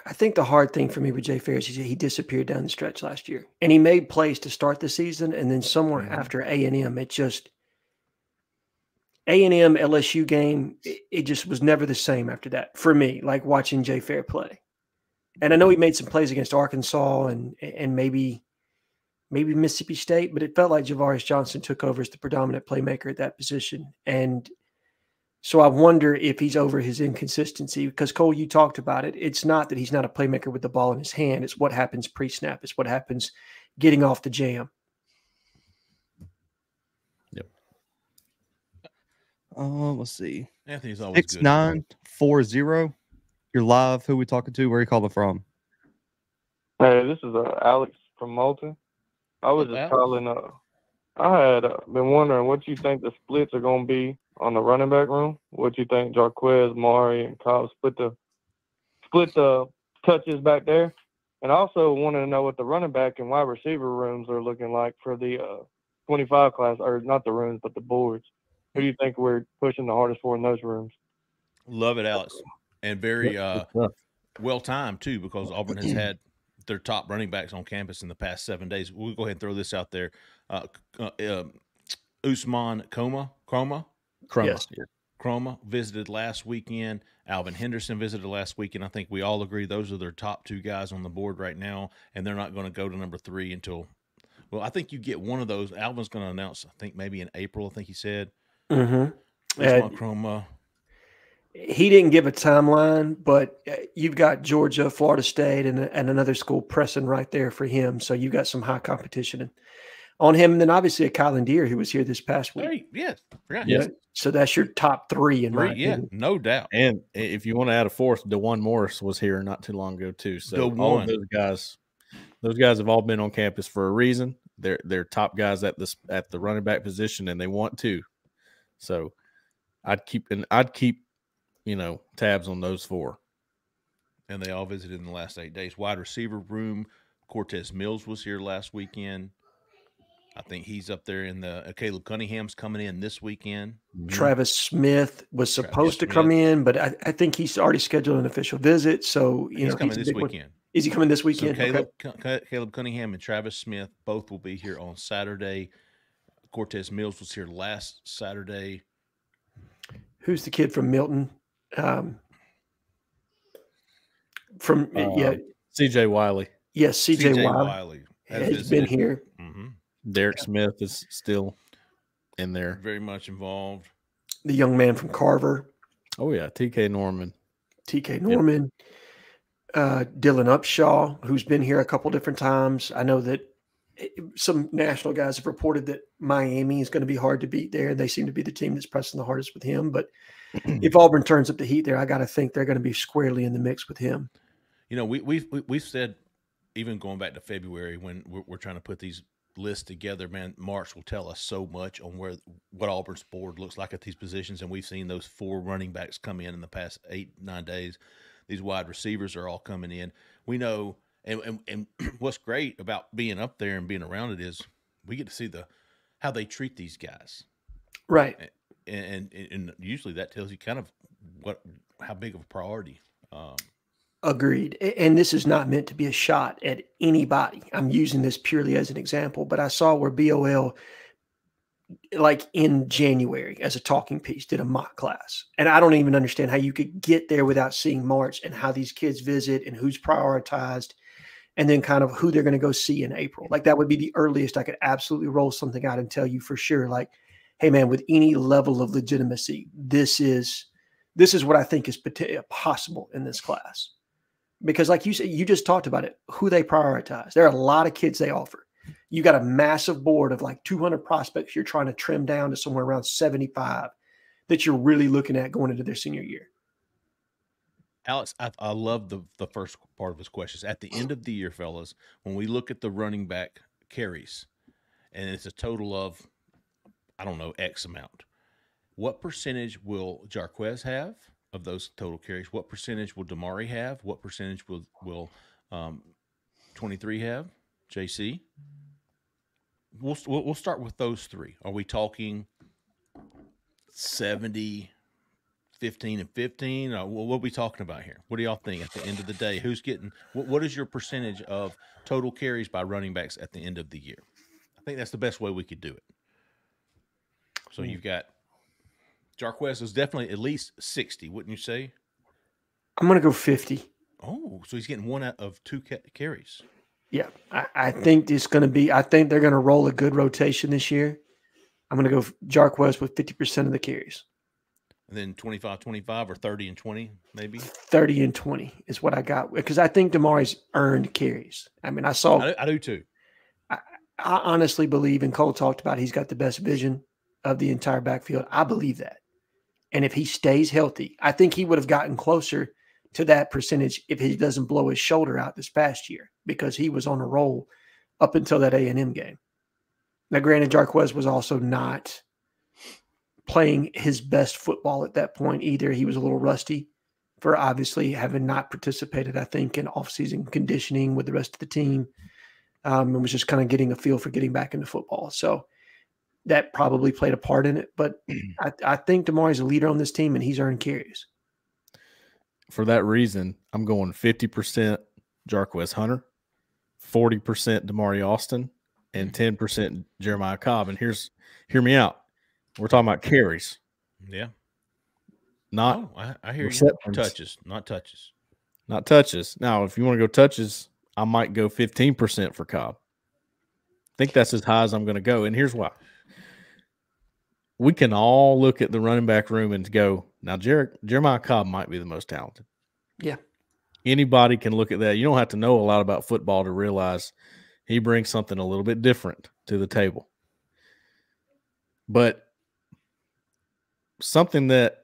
I think the hard thing for me with Jay Fair is he disappeared down the stretch last year, and he made plays to start the season, and then somewhere Mhm. after A and M, it just A and M LSU game, it, it just was never the same after that for me. Like watching Jay Fair play, and I know he made some plays against Arkansas and and maybe maybe Mississippi State, but it felt like Javaris Johnson took over as the predominant playmaker at that position, and so I wonder if he's over his inconsistency because Cole, you talked about it. It's not that he's not a playmaker with the ball in his hand. It's what happens pre-snap. It's what happens getting off the jam. Yep. Um, let's see. Anthony's always Six good. nine four zero. You're live. Who we talking to? Where you calling from? Hey, this is uh, Alex from Malta. I was just Alex? calling. Uh, I had uh, been wondering what you think the splits are going to be on the running back room. What you think Jarquez, Mari, and Cobb split the split the touches back there, and also wanted to know what the running back and wide receiver rooms are looking like for the uh, 25 class, or not the rooms, but the boards. Who do you think we're pushing the hardest for in those rooms? Love it, Alex, and very uh, well timed too, because Auburn has had their top running backs on campus in the past seven days. We'll go ahead and throw this out there. Uh, uh, um, Ousmane Koma, Kromah, Kromah. Yes. Kromah visited last weekend. Alvin Henderson visited last weekend. I think we all agree those are their top two guys on the board right now, and they're not going to go to number three until. Well, I think you get one of those. Alvin's going to announce. I think maybe in April. I think he said. Mm-hmm. Ousmane Kromah. He didn't give a timeline, but uh, you've got Georgia, Florida State, and, and another school pressing right there for him. So you've got some high competition on him. And then obviously a Kylan Deere who was here this past week. Hey, yes, forgot. Yes. So that's your top three in Three, my yeah, opinion. no doubt. And if you want to add a fourth, Dewan Morris was here not too long ago too. So all DeJuan. of those guys, those guys have all been on campus for a reason. They're they're top guys at this at the running back position, and they want to. So I'd keep and I'd keep you know tabs on those four. and they all visited in the last eight days. Wide receiver room, Cortez Mills was here last weekend. I think he's up there in the uh, Caleb Cunningham's coming in this weekend. Travis Smith was Travis supposed to come in, but I, I think he's already scheduled an official visit. So you he's know, coming he's this big one. weekend. Is he coming this weekend? Okay. Caleb, Cu- Cu- Caleb Cunningham and Travis Smith both will be here on Saturday. Cortez Mills was here last Saturday. Who's the kid from Milton? Um, from yeah, Um, CJ Wiley, yes, CJ, CJ Wiley Wiley has been here. hmm Derek Smith is still in there. Very much involved. The young man from Carver, Oh yeah, TK Norman. TK Norman, uh, Dylan Upshaw, who's been here a couple different times. I know that Eh, some national guys have reported that Miami is going to be hard to beat there. They seem to be the team that's pressing the hardest with him. But if Auburn turns up the heat there, I got to think they're going to be squarely in the mix with him. You know, we, we've we- we've said even going back to February when we're, we're trying to put these lists together, man, March will tell us so much on where what Auburn's board looks like at these positions. And we've seen those four running backs come in in the past eight nine days. These wide receivers are all coming in. We know, and and, and what's great about being up there and being around it is we get to see the how they treat these guys, Right. and and, and usually that tells you kind of what how big of a priority. Um, Agreed. And this is not meant to be a shot at anybody. I'm using this purely as an example, but I saw where BOL, like in January, as a talking piece, did a mock class. And I don't even understand how you could get there without seeing March and how these kids visit and who's prioritized, and then kind of who they're going to go see in April. Like that would be the earliest I could absolutely roll something out and tell you for sure, like, hey man, with any level of legitimacy, this is this is what I think is possible in this class. Because like you said you just talked about it who they prioritize. There are a lot of kids they offer. You got a massive board of like 200 prospects you're trying to trim down to somewhere around 75 that you're really looking at going into their senior year Alex, I, I love the the first part of his questions. At the end of the year, fellas, when we look at the running back carries, and it's a total of, I don't know, X amount. What percentage will Jarquez have of those total carries? What percentage will Damari have? What percentage will will um, twenty three have? JC. We'll, we'll we'll start with those three. Are we talking 70, 15 and 15 uh, what are we talking about here? What do y'all think at the end of the day? Who's getting what, what is your percentage of total carries by running backs at the end of the year? I think that's the best way we could do it. So you've got Jarquez is definitely at least 60 wouldn't you say? I'm going to go 50 oh so he's getting one out of two ca- carries. Yeah i, I think it's going to be i think they're going to roll a good rotation this year. I'm going to go jarquez with 50% of the carries and then 25 25 or 30 and 20 maybe 30 and 20 is what i got because i think damari's earned carries i mean i saw I, do- I do too I honestly believe, and Cole talked about, he's got the best vision of the entire backfield. I believe that. And if he stays healthy, I think he would have gotten closer to that percentage if he doesn't blow his shoulder out this past year because he was on a roll up until that A and M game. Now, granted, Jarquez was also not playing his best football at that point either. He was a little rusty for obviously having not participated, I think, in offseason conditioning with the rest of the team um, and was just kind of getting a feel for getting back into football. So that probably played a part in it. But I, I think Damari's a leader on this team, and he's earned carries. For that reason, I'm going 50% Jarquez Hunter, 40% Damari Alston, and 10% Jeremiah Cobb. And here's hear me out. We're talking about carries, yeah not oh, I, I hear you touches not touches not touches. Now, if you want to go touches, I might go 15% for Cobb. I think that's as high as I'm going to go. And here's why. We can all look at the running back room and go, now Jer- Jeremiah Cobb might be the most talented. Yeah. Anybody can look at that. You don't have to know a lot about football to realize he brings something a little bit different to the table. But something that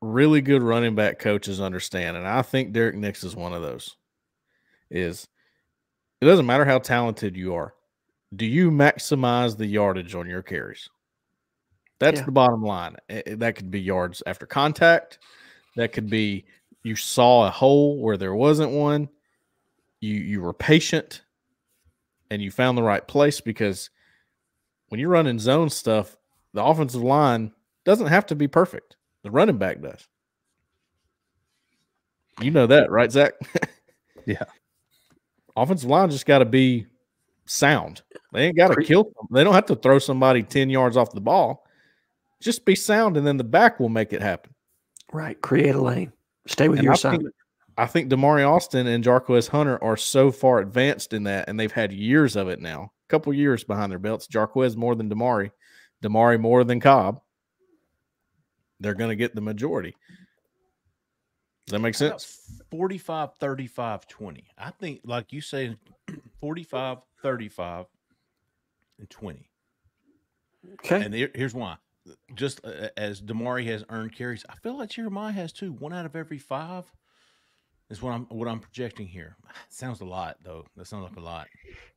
really good running back coaches understand, and I think Derrick Nix is one of those, is it doesn't matter how talented you are. Do you maximize the yardage on your carries? That's Yeah. the bottom line. Eh, eh, That could be yards after contact. That could be you saw a hole where there wasn't one. You you were patient and you found the right place because when you're running zone stuff, the offensive line doesn't have to be perfect. The running back does. You know that, right, Zach? Yeah. Offensive line just got to be sound. They ain't got to kill them. They don't have to throw somebody 10 yards off the ball. Just be sound, and then the back will make it happen. Right. Create a lane. Stay with And your I think- assignment. I think Damari Alston and Jarquez Hunter are so far advanced in that, and they've had years of it now, a couple years behind their belts. Jarquez more than Damari, Damari more than Cobb. They're going to get the majority. Does that make sense? 45 35 20 i think like you say 45 35 and 20 Okay. and here- here's why just uh, as damari has earned carries i feel like jeremiah has too one out of every five Is what I'm what I'm projecting here. sounds a lot though. That sounds like a lot.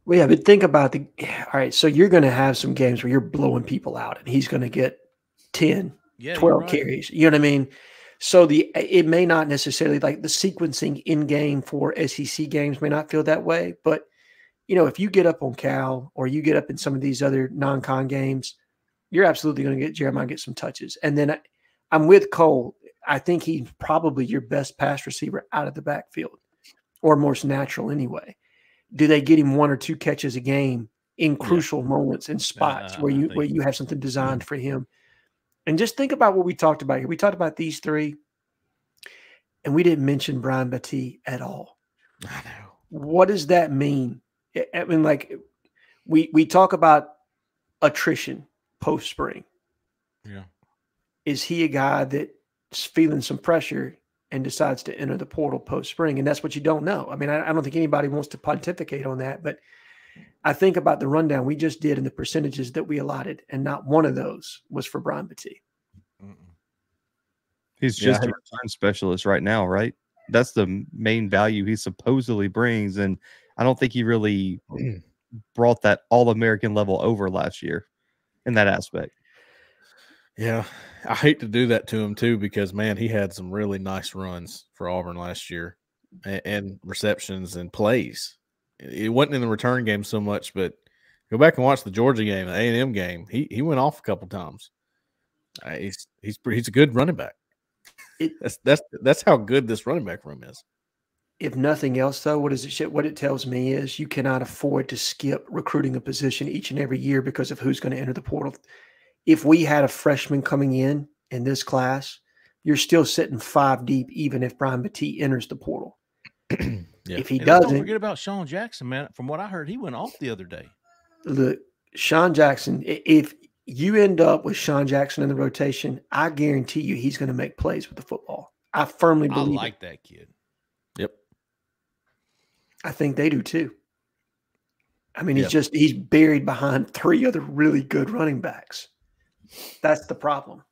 Well, yeah, but think about the. All right, so you're going to have some games where you're blowing people out, and he's going to get 10, Yeah, 12 right. carries. You know what I mean? So the eh, it may not necessarily like the sequencing in game for SEC games may not feel that way, but you know if you get up on Cal or you get up in some of these other non-con games, you're absolutely going to get Jeremiah get some touches. And then I, I'm with Cole. I think he's probably your best pass receiver out of the backfield, or most natural anyway. Do they get him one or two catches a game in crucial moments and spots where you where you have something designed for him? And just think about what we talked about here. We talked about these three, and we didn't mention Brian Batty at all. I know. What does that mean? I- I mean, like we we talk about attrition post spring. Yeah. Is he a guy that's feeling some pressure and decides to enter the portal post spring? And that's what you don't know. I mean, I, I don't think anybody wants to pontificate on that, but I think about the rundown we just did and the percentages that we allotted, and not one of those was for Brian Batty. Mm-mm. He's Yeah, just I a return specialist right now, right? That's the main value he supposedly brings, and I don't think he really brought that All American level over last year in that aspect. Yeah, I hate to do that to him too because man, he had some really nice runs for Auburn last year, and, and receptions and plays. It wasn't in the return game so much, but go back and watch the Georgia game, the A and M game. He he went off a couple times. Uh, he's he's pretty, he's a good running back. It- that's that's that's how good this running back room is. If nothing else, though, what does it? What it tells me is you cannot afford to skip recruiting a position each and every year because of who's going to enter the portal. If we had a freshman coming in in this class, you're still sitting five deep, even if Brian Batty enters the portal. Yeah. If he And let's Don't doesn't, forget about Sean Jackson, man. From what I heard, he went off the other day. look, Sean Jackson, if you end up with Sean Jackson in the rotation, I guarantee you he's going to make plays with the football. I firmly I believe it. like that kid. Yep. I think they do too. I mean, he's Yeah. just he's buried behind three other really good running backs. That's the problem.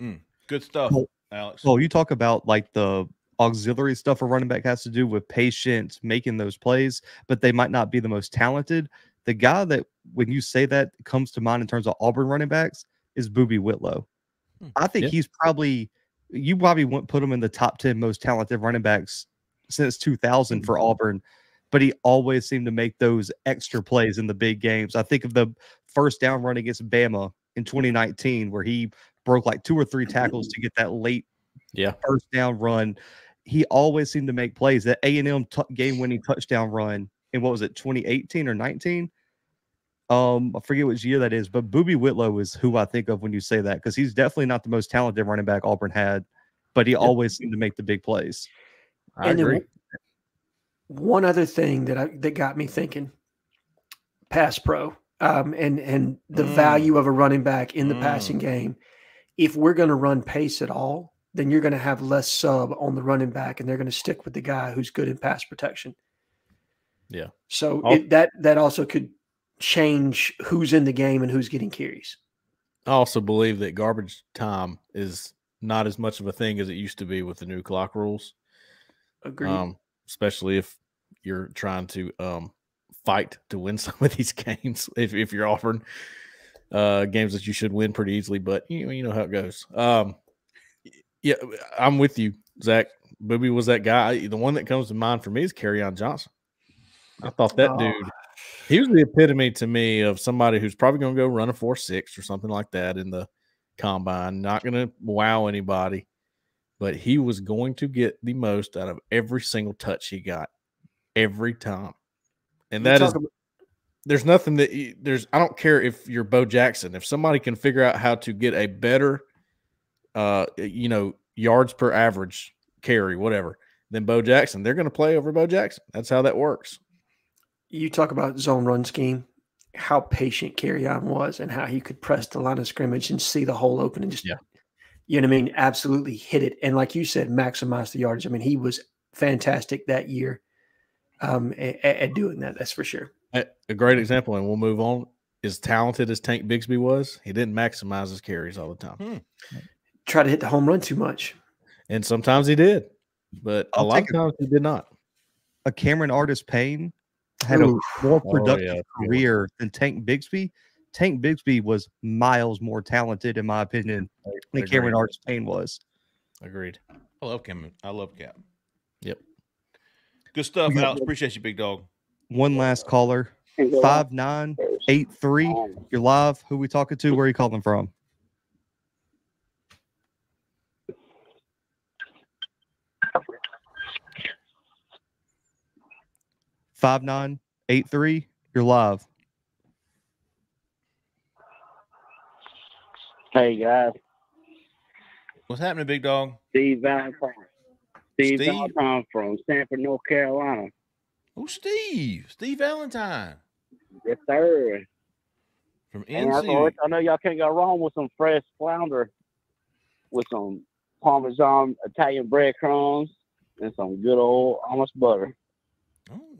Mm, good stuff, Well- Alex. Well, you talk about like the auxiliary stuff a running back has to do with patience, making those plays, but they might not be the most talented. The guy that, when you say that, comes to mind in terms of Auburn running backs is Boobee Whitlow. Hmm. I think Yeah. he's probably, you probably wouldn't put him in the top 10 most talented running backs since 2000 for Auburn, but he always seemed to make those extra plays in the big games. I think of the first down run against Bama in 2019, where he broke like two or three tackles to get that late Yeah. first down run. He always seemed to make plays. That A and M game winning touchdown run in what was it, 2018 or 19? Um, I forget which year that is, but Boobee Whitlow is who I think of when you say that because he's definitely not the most talented running back Auburn had, but he always seemed to make the big plays. I And agree. One other thing that I, that got me thinking, pass pro, um, and and the Mm. value of a running back in the Mm. passing game. If we're going to run pace at all, then you're going to have less sub on the running back, and they're going to stick with the guy who's good in pass protection. Yeah. So it, that that also could change who's in the game and who's getting carries. I also believe that garbage time is not as much of a thing as it used to be with the new clock rules. Agreed. Um, especially if you're trying to um fight to win some of these games. If if you're offering uh games that you should win pretty easily, but you know, you know how it goes. Um yeah, I'm with you, Zach. Boobee was that guy. The one that comes to mind for me is on Johnson. I thought that Oh. dude he was the epitome to me of somebody who's probably going to go run a four six or something like that in the combine. Not going to wow anybody, but he was going to get the most out of every single touch he got every time, and that is there's nothing that you, there's. I don't care if you're Bo Jackson. If somebody can figure out how to get a better, uh, you know, yards per average carry, whatever, than Bo Jackson, they're going to play over Bo Jackson. That's how that works. you talk about zone run scheme, how patient Kerryon was and how he could press the line of scrimmage and see the hole open and just, Yeah. you know what I mean? Absolutely hit it. And like you said, maximize the yardage. I mean, he was fantastic that year um, at, at doing that. That's for sure. A a great example, and we'll move on. As talented as Tank Bigsby was, he didn't maximize his carries all the time, Try to hit the home run too much. and sometimes he did. but a I'll lot of take a- times he did not. A Cameron Artis-Payne had Oof. a more Oh, productive yeah. career than Tank Bigsby. Tank Bigsby was miles more talented, in my opinion, than Cameron Agreed. Artis-Payne was. Agreed. I love Cam. I love Cap. Yep. Good stuff, Alex. Appreciate you, big dog. One last caller, five nine eight three. You're live. Who we talking to? Where are you calling from? Five nine eight three. You're live. Hey guys, What's happening, big dog? Steve Valentine. Steve, Steve? Valentine from Sanford, North Carolina. Oh, Steve. Steve Valentine Yes, sir. from And I, NC. I know y'all can't go wrong with some fresh flounder with some Parmesan Italian breadcrumbs and some good old almost butter. Oh,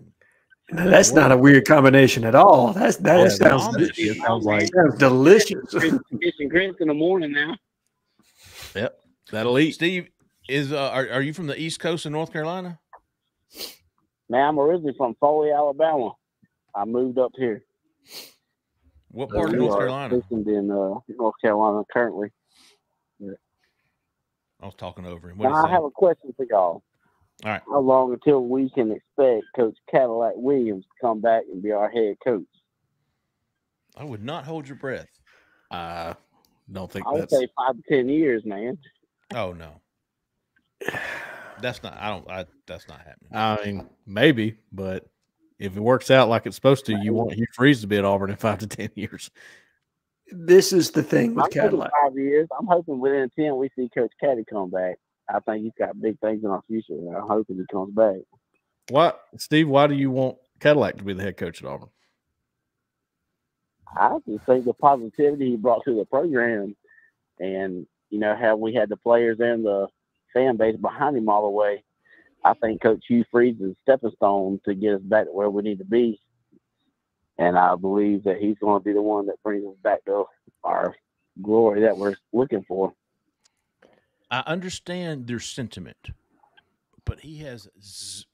Now, that's not a weird combination at all. That's that Oh, sounds, Amish. It sounds like sounds delicious. Fish fish and grits in the morning now. Yep. That'll eat. Steve, is uh, are, are you from the East Coast of North Carolina? Man, I'm originally from Foley, Alabama. I moved up here. What So part of North Carolina? stationed in uh, North Carolina currently. I was talking over him. What Now, I have a question for y'all. All right. How long until we can expect Coach Cadillac Williams to come back and be our head coach? I would not hold your breath. I don't think I would that's say five to ten years, man. Oh no, that's not. I don't. I, that's not happening. I mean, maybe, but if it works out like it's supposed to, you want Hugh Freeze to be at Auburn in five to ten years. This is the thing with I'm Cadillac. five years. I'm hoping within ten we see Coach Caddy come back. I think he's got big things in our future. and I'm hoping he comes back. Why, Steve? Why do you want Cadillac to be the head coach at Auburn? I just think the positivity he brought to the program, and you know how we had the players and the fan base behind him all the way. I think Coach Hugh Freeze is a stepping stone to get us back to where we need to be, and I believe that he's going to be the one that brings us back to our glory that we're looking for. I understand their sentiment, but he has, z-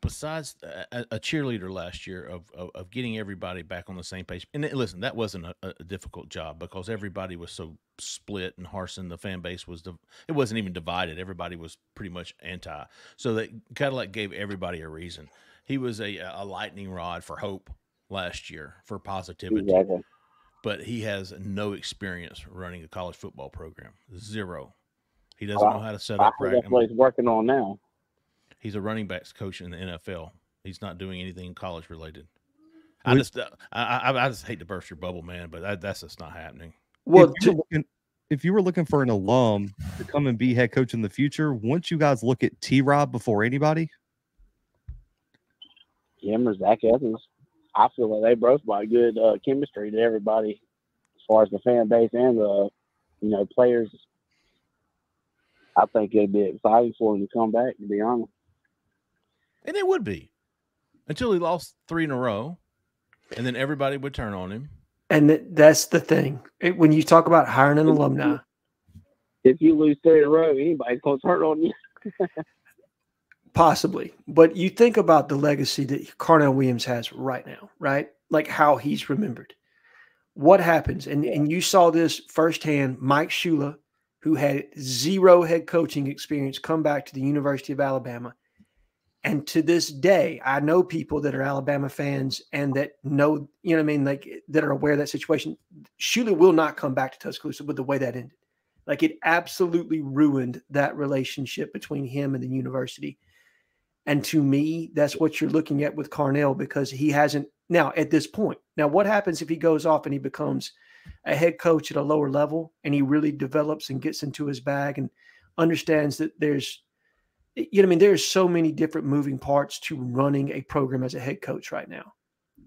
besides uh, a, a cheerleader last year of, of of getting everybody back on the same page. And listen, that wasn't a, a difficult job because everybody was so split, and Harson, the fan base was div- it wasn't even divided. Everybody was pretty much anti. So that Cadillac gave everybody a reason. He was a a lightning rod for hope last year for positivity Exactly. but he has no experience running a college football program. Zero. He doesn't know how to set I up think practice. that's what he's working on now. He's a running backs coach in the NFL. He's not doing anything college related. I just, uh, I, I, I just hate to burst your bubble, man, but that, that's just not happening. Well, if, you were looking, if you were looking for an alum to come and be head coach in the future, wouldn't you guys look at T Rob before anybody? him or Zach Evans. I feel like they both brought good uh, chemistry to everybody, as far as the fan base and the you know players. I think it'd be exciting for him to come back. To be honest, And it would be until he lost three in a row, and then everybody would turn on him. and that's the thing. It- when you talk about hiring an alumni, if you lose three in a row, anybody's gonna turn on you. Possibly. But you think about the legacy that Carnell Williams has right now, right? Like how he's remembered. What happens? And, and you saw this firsthand. Mike Shula, who had zero head coaching experience, come back to the University of Alabama. And to this day, I know people that are Alabama fans and that know, you know what I mean, like that are aware of that situation. Shula will not come back to Tuscaloosa with the way that ended. Like it absolutely ruined that relationship between him and the university. And to me, that's what you're looking at with Carnell because he hasn't now at this point. Now, what happens if he goes off and he becomes a head coach at a lower level and he really develops and gets into his bag and understands that there's, you know, I mean, there's so many different moving parts to running a program as a head coach right now.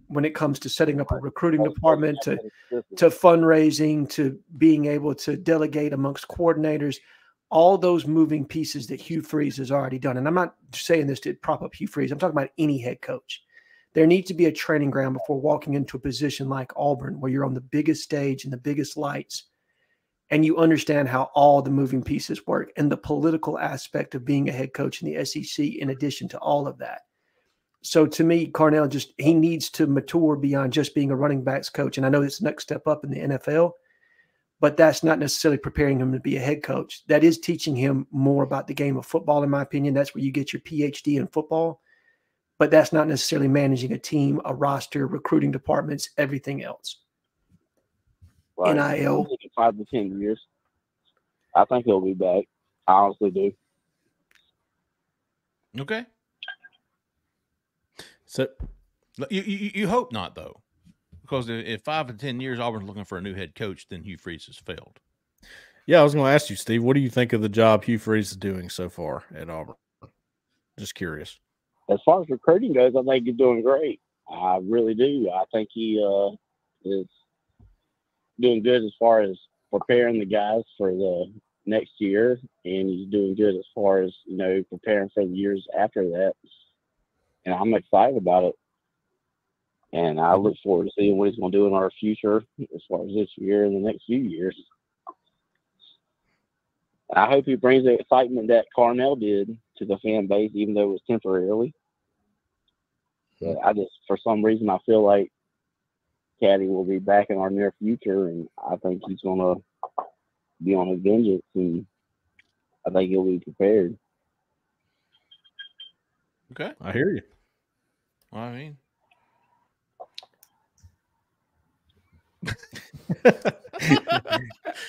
When it comes to setting up a recruiting department, to to fundraising, to being able to delegate amongst coordinators, all those moving pieces that Hugh Freeze has already done. And I'm not saying this to prop up Hugh Freeze. I'm talking about any head coach. There needs to be a training ground before walking into a position like Auburn, where you're on the biggest stage and the biggest lights, and you understand how all the moving pieces work and the political aspect of being a head coach in the SEC, in addition to all of that. So to me, Carnell just he needs to mature beyond just being a running backs coach. And I know it's the next step up in the NFL, but that's not necessarily preparing him to be a head coach. That is teaching him more about the game of football, in my opinion. That's where you get your PhD in football. But that's not necessarily managing a team, a roster, recruiting departments, everything else. Right. NIL. Five to ten years. I think he'll be back. I honestly do. Okay. So You, you, you hope not, though, because if, if five to ten years Auburn's looking for a new head coach, then Hugh Freeze has failed. yeah, I was going to ask you, Steve, what do you think of the job Hugh Freeze is doing so far at Auburn? Just curious. As far as recruiting goes, I think he's doing great. I really do. I think he uh, is doing good as far as preparing the guys for the next year, and he's doing good as far as you know preparing for the years after that. And I'm excited about it. And I look forward to seeing what he's going to do in our future as far as this year and the next few years. I hope he brings the excitement that Carnell did to the fan base, even though it was temporarily. But I just, for some reason, I feel like Caddy will be back in our near future, and I think he's going to be on his vengeance, and I think he'll be prepared. Okay. I hear you. Well, I mean,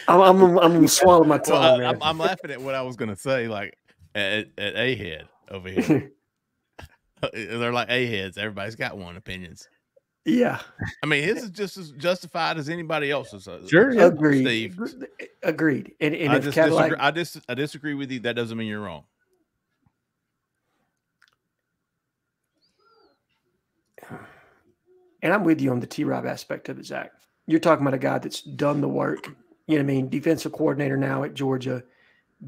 I'm, I'm, I'm going to swallow my well, tongue. I, I'm, I'm laughing at what I was going to say, like at, at a head over here. They're like a heads. Everybody's got one opinions. yeah, I mean, his is just as justified as anybody else's. uh, Sure, yeah. agreed. Steve. Agreed. And, and I if just Cadillac, disagree. I dis- I disagree with you. That doesn't mean you're wrong. and I'm with you on the T Rob aspect of it, Zach. You're talking about a guy that's done the work. You know what I mean? Defensive coordinator now at Georgia,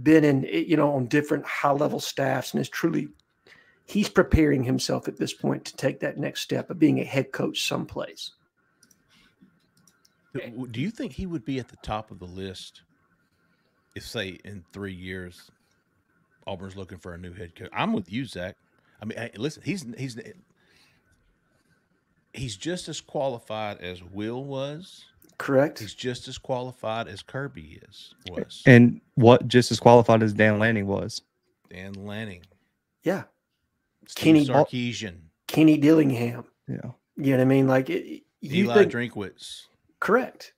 been in, eh, you know, on different high level staffs and is truly, he's preparing himself at this point to take that next step of being a head coach someplace. Do- Do you think he would be at the top of the list if, say, in three years, Auburn's looking for a new head coach? I'm with you, Zach. I mean, hey, listen, he's he's he's just as qualified as Will was. Correct? He's just as qualified as Kirby is was. And what just as qualified as Dan Lanning was. Dan Lanning, Yeah. Steve Kenny- Sarkisian, Kenny Dillingham. Yeah. You know what I mean? Like, it, you Eli think, Drinkwitz. correct.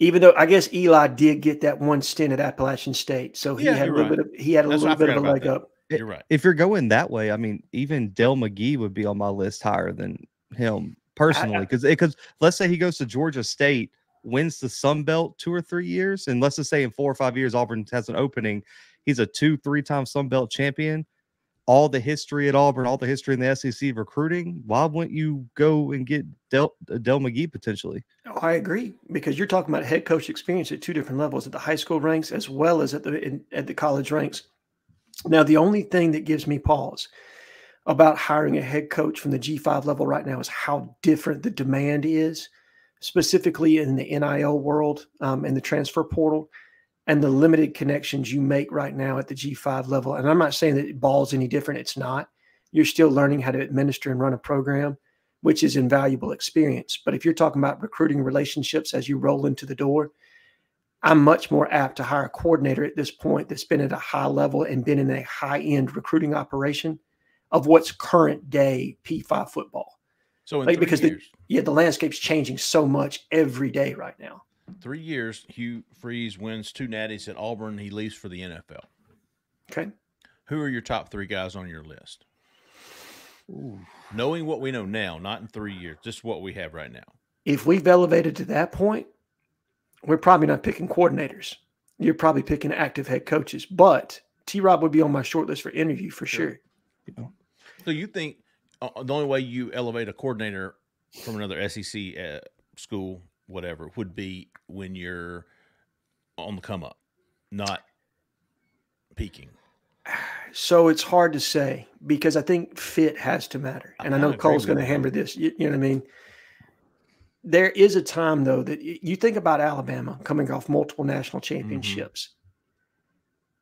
Even though I guess Eli did get that one stint at Appalachian State, so he Yeah, had a little right. bit of he had a That's little bit of a leg about up. You're right. If you're going that way, I mean, even Dell McGee would be on my list higher than him personally. Because because eh, let's say he goes to Georgia State, wins the Sun Belt two or three years, and let's just say in four or five years Auburn has an opening, he's a two, three time Sun Belt champion. All the history at Auburn, all the history in the SEC recruiting. Why wouldn't you go and get Dell, Dell McGee potentially? Oh, I agree because you're talking about head coach experience at two different levels at the high school ranks as well as at the in, at the college ranks. Now, the only thing that gives me pause about hiring a head coach from the G5 level right now is how different the demand is, specifically in the NIL world um, and the transfer portal, and the limited connections you make right now at the G5 level. And I'm not saying that ball's any different; it's not. You're still learning how to administer and run a program which is invaluable experience. But if you're talking about recruiting relationships as you roll into the door, I'm much more apt to hire a coordinator at this point that's been at a high level and been in a high end recruiting operation of what's current day P5 football. So Like, because the- Yeah, the landscape's changing so much every day right now. Three years, Hugh Freeze wins two natties at Auburn. He leaves for the NFL. Okay. Who are your top three guys on your list? Knowing what we know now, not in three years, just what we have right now. If we've elevated to that point, we're probably not picking coordinators. You're probably picking active head coaches. But T Rob would be on my short list for interview for Sure. sure. So you think uh, the only way you elevate a coordinator from another SEC uh, school, whatever, would be when you're on the come up, not peaking. So it's hard to say because I think fit has to matter. And I I know Cole's going to hammer this. You, you know what I mean? there is a time though that you think about Alabama coming off multiple national mm-hmm. championships.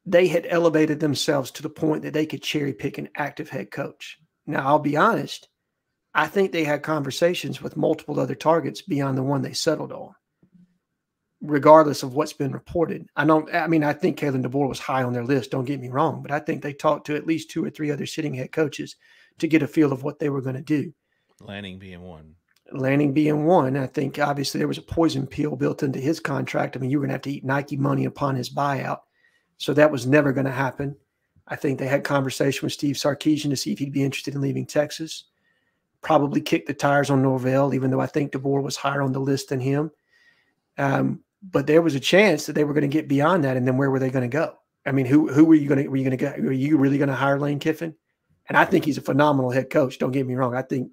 They had elevated themselves to the point that they could cherry pick an active head coach. Now, I'll be honest, I think they had conversations with multiple other targets beyond the one they settled on, regardless of what's been reported. I don't, I mean, I think Kalen DeBoer was high on their list, don't get me wrong, but I think they talked to at least two or three other sitting head coaches to get a feel of what they were going to do. Lanning being one. Lanning being one, I think obviously there was a poison pill built into his contract. I mean, you were going to have to eat Nike money upon his buyout. So that was never going to happen. I think they had conversation with Steve Sarkisian to see if he'd be interested in leaving Texas. Probably kicked the tires on Norvell, even though I think DeBoer was higher on the list than him. Um, but there was a chance that they were going to get beyond that, and then where were they going to go? I mean, who who were you going to were you going to get? Were you really going to hire Lane Kiffin? And I think he's a phenomenal head coach. Don't get me wrong. I think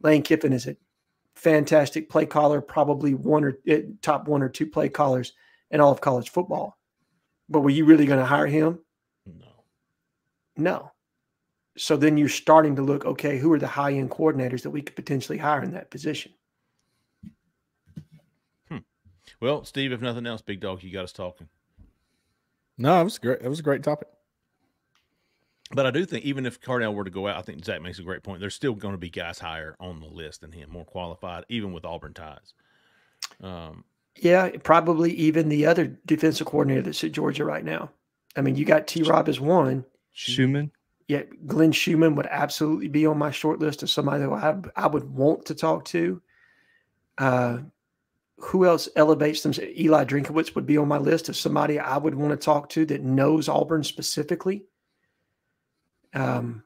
Lane Kiffin is a fantastic play caller, probably one or eh, top one or two play callers in all of college football. But were you really going to hire him? No. No. So then you're starting to look, okay, who are the high end coordinators that we could potentially hire in that position? Well, Steve, if nothing else, big dog, you got us talking. No, it was great. It was a great topic. But I do think even if Carnell were to go out, I think Zach makes a great point. There's still going to be guys higher on the list than him, more qualified, even with Auburn ties. Um, Yeah, probably even the other defensive coordinator that's at Georgia right now. I mean, you got T Rob as one. Schumann. Yet Glenn Schumann would absolutely be on my short list of somebody that I, I would want to talk to. Uh, who else elevates them? Eli Drinkwitz would be on my list of somebody I would want to talk to that knows Auburn specifically. Um,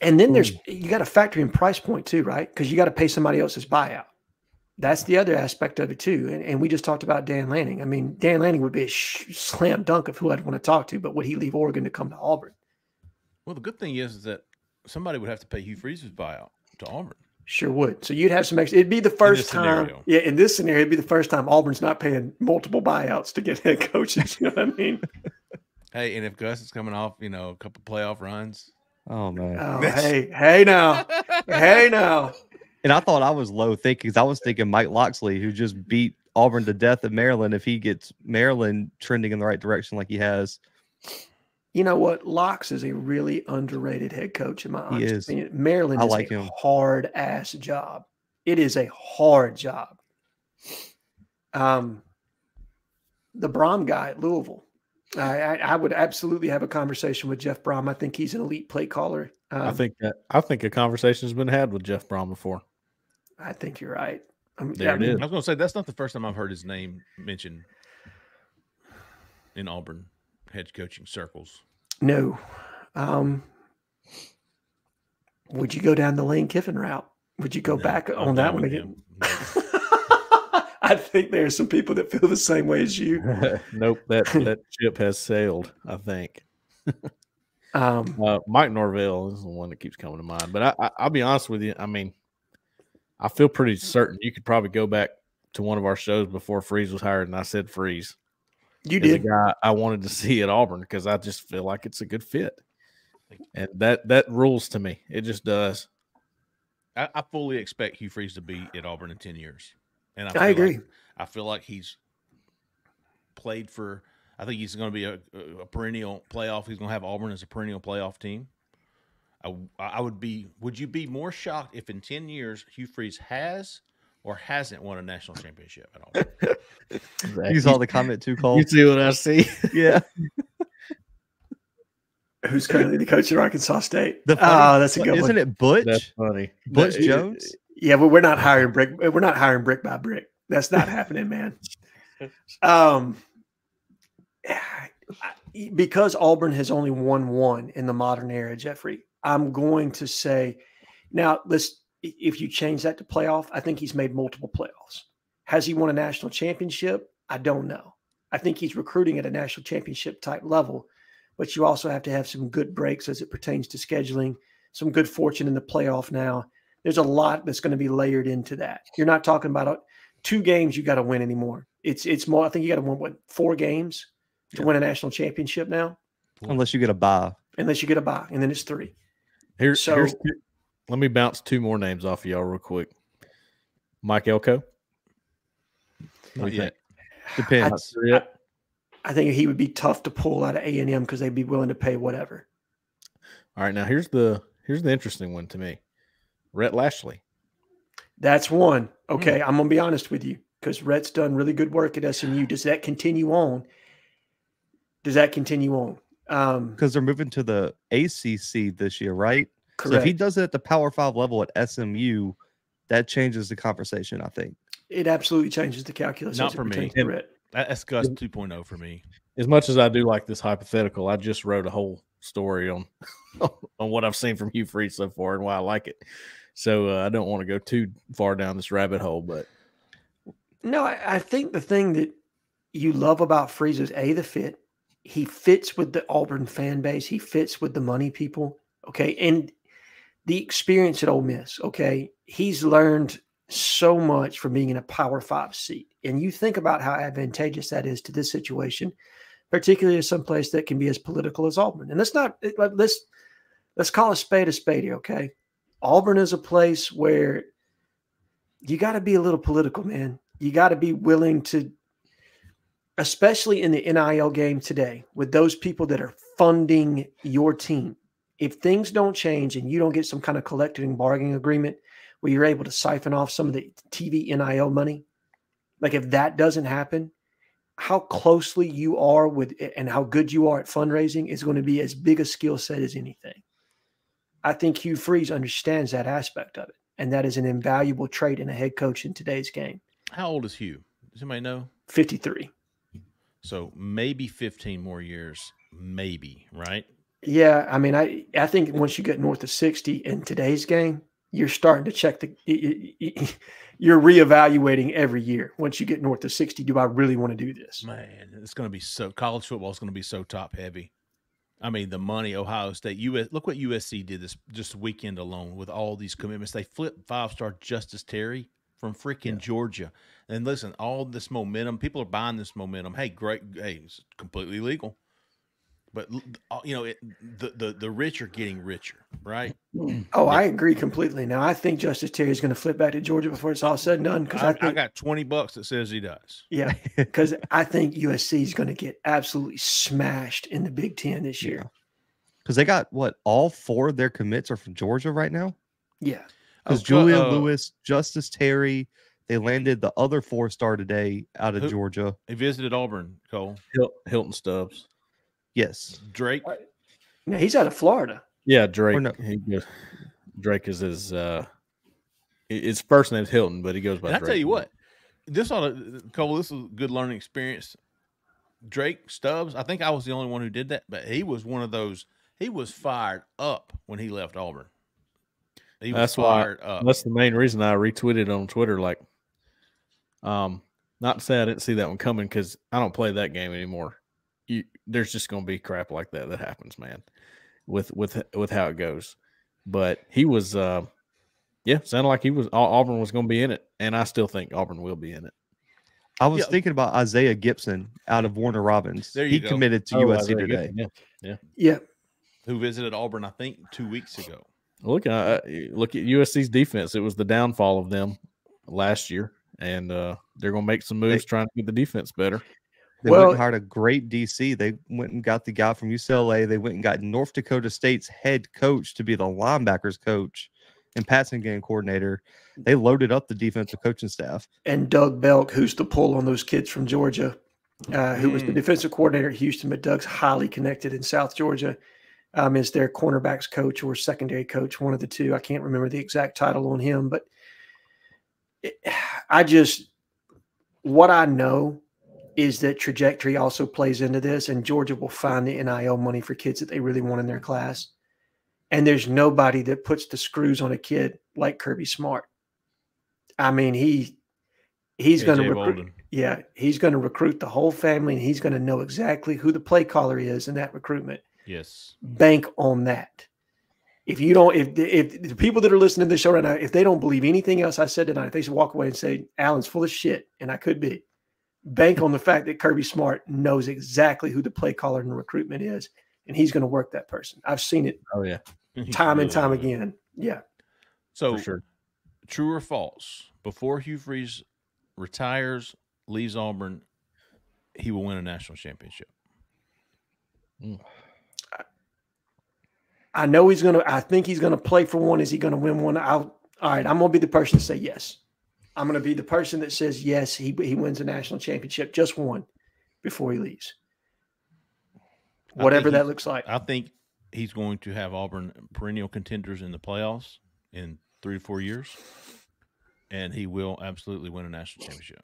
and then there's you got to factor in price point too, right? Because you got to pay somebody else's buyout. That's the other aspect of it too. And, and we just talked about Dan Lanning. I mean, Dan Lanning would be a sh- slam dunk of who I'd want to talk to, but would he leave Oregon to come to Auburn? well, the good thing is, is that somebody would have to pay Hugh Freeze's buyout to Auburn. Sure would. So you'd have some extra. It'd be the first time. scenario. Yeah, in this scenario, it'd be the first time Auburn's not paying multiple buyouts to get head coaches. You know what I mean? Hey, and if Gus is coming off, you know, a couple playoff runs, Oh man. Oh, hey, hey now, hey now. And I thought I was low thinking because I was thinking Mike Locksley, who just beat Auburn to death at Maryland. If he gets Maryland trending in the right direction like he has, You know what? Locks is a really underrated head coach in my He is. opinion. Maryland I is like a him. hard ass job. It is a hard job. Um, the Brohm guy at Louisville. I, I, I would absolutely have a conversation with Jeff Brohm. I think he's an elite play caller. Um, I think that I think a conversation's been had with Jeff Brohm before. I think you're right. Um, There I mean, is. I was going to say that's not the first time I've heard his name mentioned in Auburn head coaching circles. No. Um, would you go down the Lane Kiffin route? Would you go No, back I'm on that one again? him. I think there are some people that feel the same way as you. nope, that that ship has sailed. I think. Um, Uh, Mike Norvell is the one that keeps coming to mind. But I, I, I'll be honest with you. I mean, I feel pretty certain you could probably go back to one of our shows before Freeze was hired, and I said Freeze you is a did. guy I wanted to see at Auburn because I just feel like it's a good fit, and that that rules to me. It just does. I, I fully expect Hugh Freeze to be at Auburn in ten years, and I, I feel like- agree. I feel like he's played for. I think he's going to be a, a perennial playoff. He's going to have Auburn as a perennial playoff team. I, I would be. Would you be more shocked if in ten years Hugh Freeze has or hasn't won a national championship at Auburn? you saw the comment too, Cole. You see what I see? Yeah. Who's currently the coach at Arkansas State? The oh, that's a good one. Isn't it Butch? That's funny. Butch That- Jones? Yeah, but we're not hiring brick. We're not hiring brick by brick. That's not happening, man. Um, because Auburn has only won one in the modern era, Jeffrey. I'm going to say now. Let's if you change that to playoff, I think he's made multiple playoffs. Has he won a national championship? I don't know. I think he's recruiting at a national championship type level, but you also have to have some good breaks as it pertains to scheduling, some good fortune in the playoff now. There's a lot that's going to be layered into that. You're not talking about two games you got to win anymore. It's it's more. I think you got to win what four games to Yeah. win a national championship now, Unless you get a buy. unless you get a bye, and then it's three. Here, So- here's two- let me bounce two more names off of y'all real quick. Mike Elko. What Not yet. think? Depends. Yeah. I think he would be tough to pull out of A and M because they'd be willing to pay whatever. All right, now here's the here's the interesting one to me. Rhett Lashlee. That's one. Okay, hmm. I'm gonna be honest with you because Rhett's done really good work at SMU. Does that continue on? Does that continue on? Um, because they're moving to the ACC this year, right? So if he does it at the Power Five level at SMU, that changes the conversation. I think. it absolutely changes the calculus. Not for me. pertains to And- Rhett. That- That's Gus 2.0 for me. As much as I do like this hypothetical, I just wrote a whole story on on what I've seen from Hugh Freeze so far and why I like it. So uh, I don't want to go too far down this rabbit hole, but No, I, I think the thing that you love about Freeze is a the fit. He fits with the Auburn fan base. He fits with the money people. Okay, and the experience at Ole Miss. Okay, he's learned so much from being in a Power Five seat, and you think about how advantageous that is to this situation, particularly as some place that can be as political as Auburn. And let's not let- let's let's call a spade a spade. Okay, Auburn is a place where you got to be a little political, man. You got to be willing to, especially in the NIL game today, with those people that are funding your team. If things don't change and you don't get some kind of collective and bargaining agreement where you're able to siphon off some of the TV NIL money, like if that doesn't happen, how closely you are with and how good you are at fundraising is going to be as big a skill set as anything. I think Hugh Freeze understands that aspect of it. And that is an invaluable trait in a head coach in today's game. How old is Hugh? Does anybody know? 53. So maybe 15 more years, maybe, right? Yeah, I mean, I I think once you get north of 60 in today's game, you're starting to check the you're reevaluating every year. Once you get north of 60, do I really want to do this? Man, it's going to be so college football is going to be so top heavy. I mean, the money Ohio State, US. Look what USC did this just weekend alone with all these commitments. They flipped five star Justice Terry from freaking Georgia. And listen, all this momentum, people are buying this momentum. Hey, great. Hey, it's completely legal. But uh, you know, it, the the the rich are getting richer, right? Oh, I agree completely. Now, I think Justice Terry is going to flip back to Georgia before it's all said and done because I, I, I got twenty bucks that says he does. yeah, because I think USC is going to get absolutely smashed in the Big Ten this year. Because they got what all four of their commits are from Georgia right now. Yeah. Because Oh, Julian uh, Lewis, Justice Terry, they landed the other four star today out of Who- Georgia. He visited Auburn. Cole Hil- Hilton Stubbs. Yes. Drake. Now he's out of Florida. Yeah, Drake. no. He goes, Drake is his uh his first name's Hilton, but he goes by And I Drake. tell you what, this ought to Cole. This is a good learning experience. Drake Stubbs. I think I was the only one who did that, but he was one of those. He was fired up when he left Auburn. He was That's why- fired up. That's the main reason I retweeted on Twitter. Like, um, not to say I didn't see that one coming because I don't play that game anymore. You, there's just going to be crap like that that happens, man. With with with how it goes, but he was, uh, yeah, sounded like he was. Auburn was going to be in it, and I still think Auburn will be in it. I was Yeah. thinking about Isaiah Gibson out of Warner Robins. There you he go. committed to Oh, USC Isaiah today. Gibson, Yeah. Yeah. who visited Auburn? I think two weeks ago. Look, uh, look at USC's defense. It was the downfall of them last year, and uh, they're going to make some moves trying to get the defense better. They went and hired a great DC. They went and got the guy from UCLA. They went and got North Dakota State's head coach to be the linebackers coach and passing game coordinator. They loaded up the defensive coaching staff. and Doug Belk, who's the pull on those kids from Georgia, uh, who was the Mm. defensive coordinator at Houston, but Doug's highly connected in South Georgia. Um, is their cornerbacks coach or secondary coach, one of the two. I can't remember the exact title on him, but it, I just what I know is that trajectory also plays into this, and Georgia will find the NIL money for kids that they really want in their class. And there's nobody that puts the screws on a kid like Kirby Smart. I mean, he he's going to recruit. Bolden. Yeah, he's going to recruit the whole family, and he's going to know exactly who the play caller is in that recruitment. Yes. Bank on that. If you don't, if the- if the people that are listening to this show right now, if they don't believe anything else I said tonight, if they should walk away and say Allen's full of shit, and I could be. Bank on the fact that Kirby Smart knows exactly who the play caller and recruitment is, and he's going to work that person. I've seen it Oh yeah, time and time again. Yeah. So for sure. true or false? Before Hugh Freeze retires, leaves Auburn, he will win a national championship. Mm. I know he's gonna. I think he's gonna play for one. Is he gonna win one? I'll. All right. I'm gonna be the person to say yes. I'm gonna be the person that says yes. He he wins a national championship, just one, before he leaves. Whatever that looks like. I think he's going to have Auburn perennial contenders in the playoffs in three to four years, and he will absolutely win a national championship.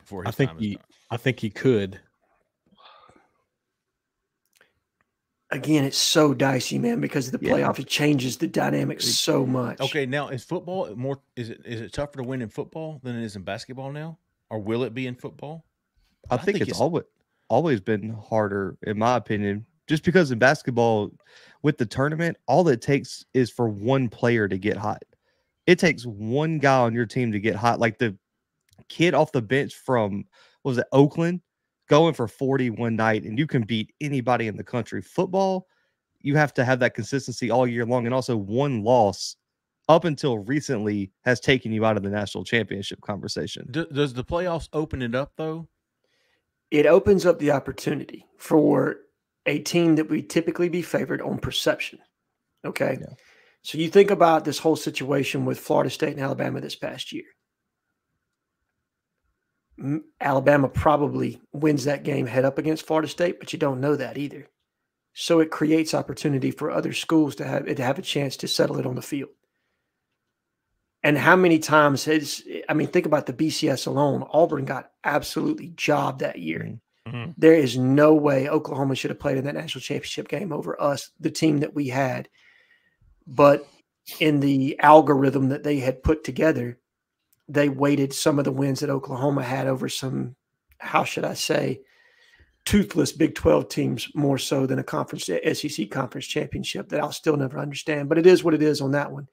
Before I think time is he, done. I think he could. Again, it's so dicey, man, because of the Yeah. playoff. It changes the dynamics so much. Okay, now is football more? Is it is it tougher to win in football than it is in basketball now, or will it be in football? I, I think, think it's, it's- always always been harder, in my opinion, just because in basketball, with the tournament, all it takes is for one player to get hot. It takes one guy on your team to get hot, like the kid off the bench from what was it Oakland, going for forty one night, and you can beat anybody in the country. Football, you have to have that consistency all year long, and also one loss up until recently has taken you out of the national championship conversation. Do, does the playoffs open it up though? it opens up the opportunity for a team that we typically be favored on perception. Okay. Yeah. So you think about this whole situation with Florida State and Alabama this past year. Alabama probably wins that game head up against Florida State, but you don't know that either. So it creates opportunity for other schools to have it to have a chance to settle it on the field. And how many times has I mean, think about the BCS alone. Auburn got absolutely jobbed that year. Mhm. There is no way Oklahoma should have played in that national championship game over us, the team that we had. But in the algorithm that they had put together, they weighted some of the wins that Oklahoma had over some, how should I say, toothless Big 12 teams more so than a conference SEC conference championship that I'll still never understand. But it is what it is on that one.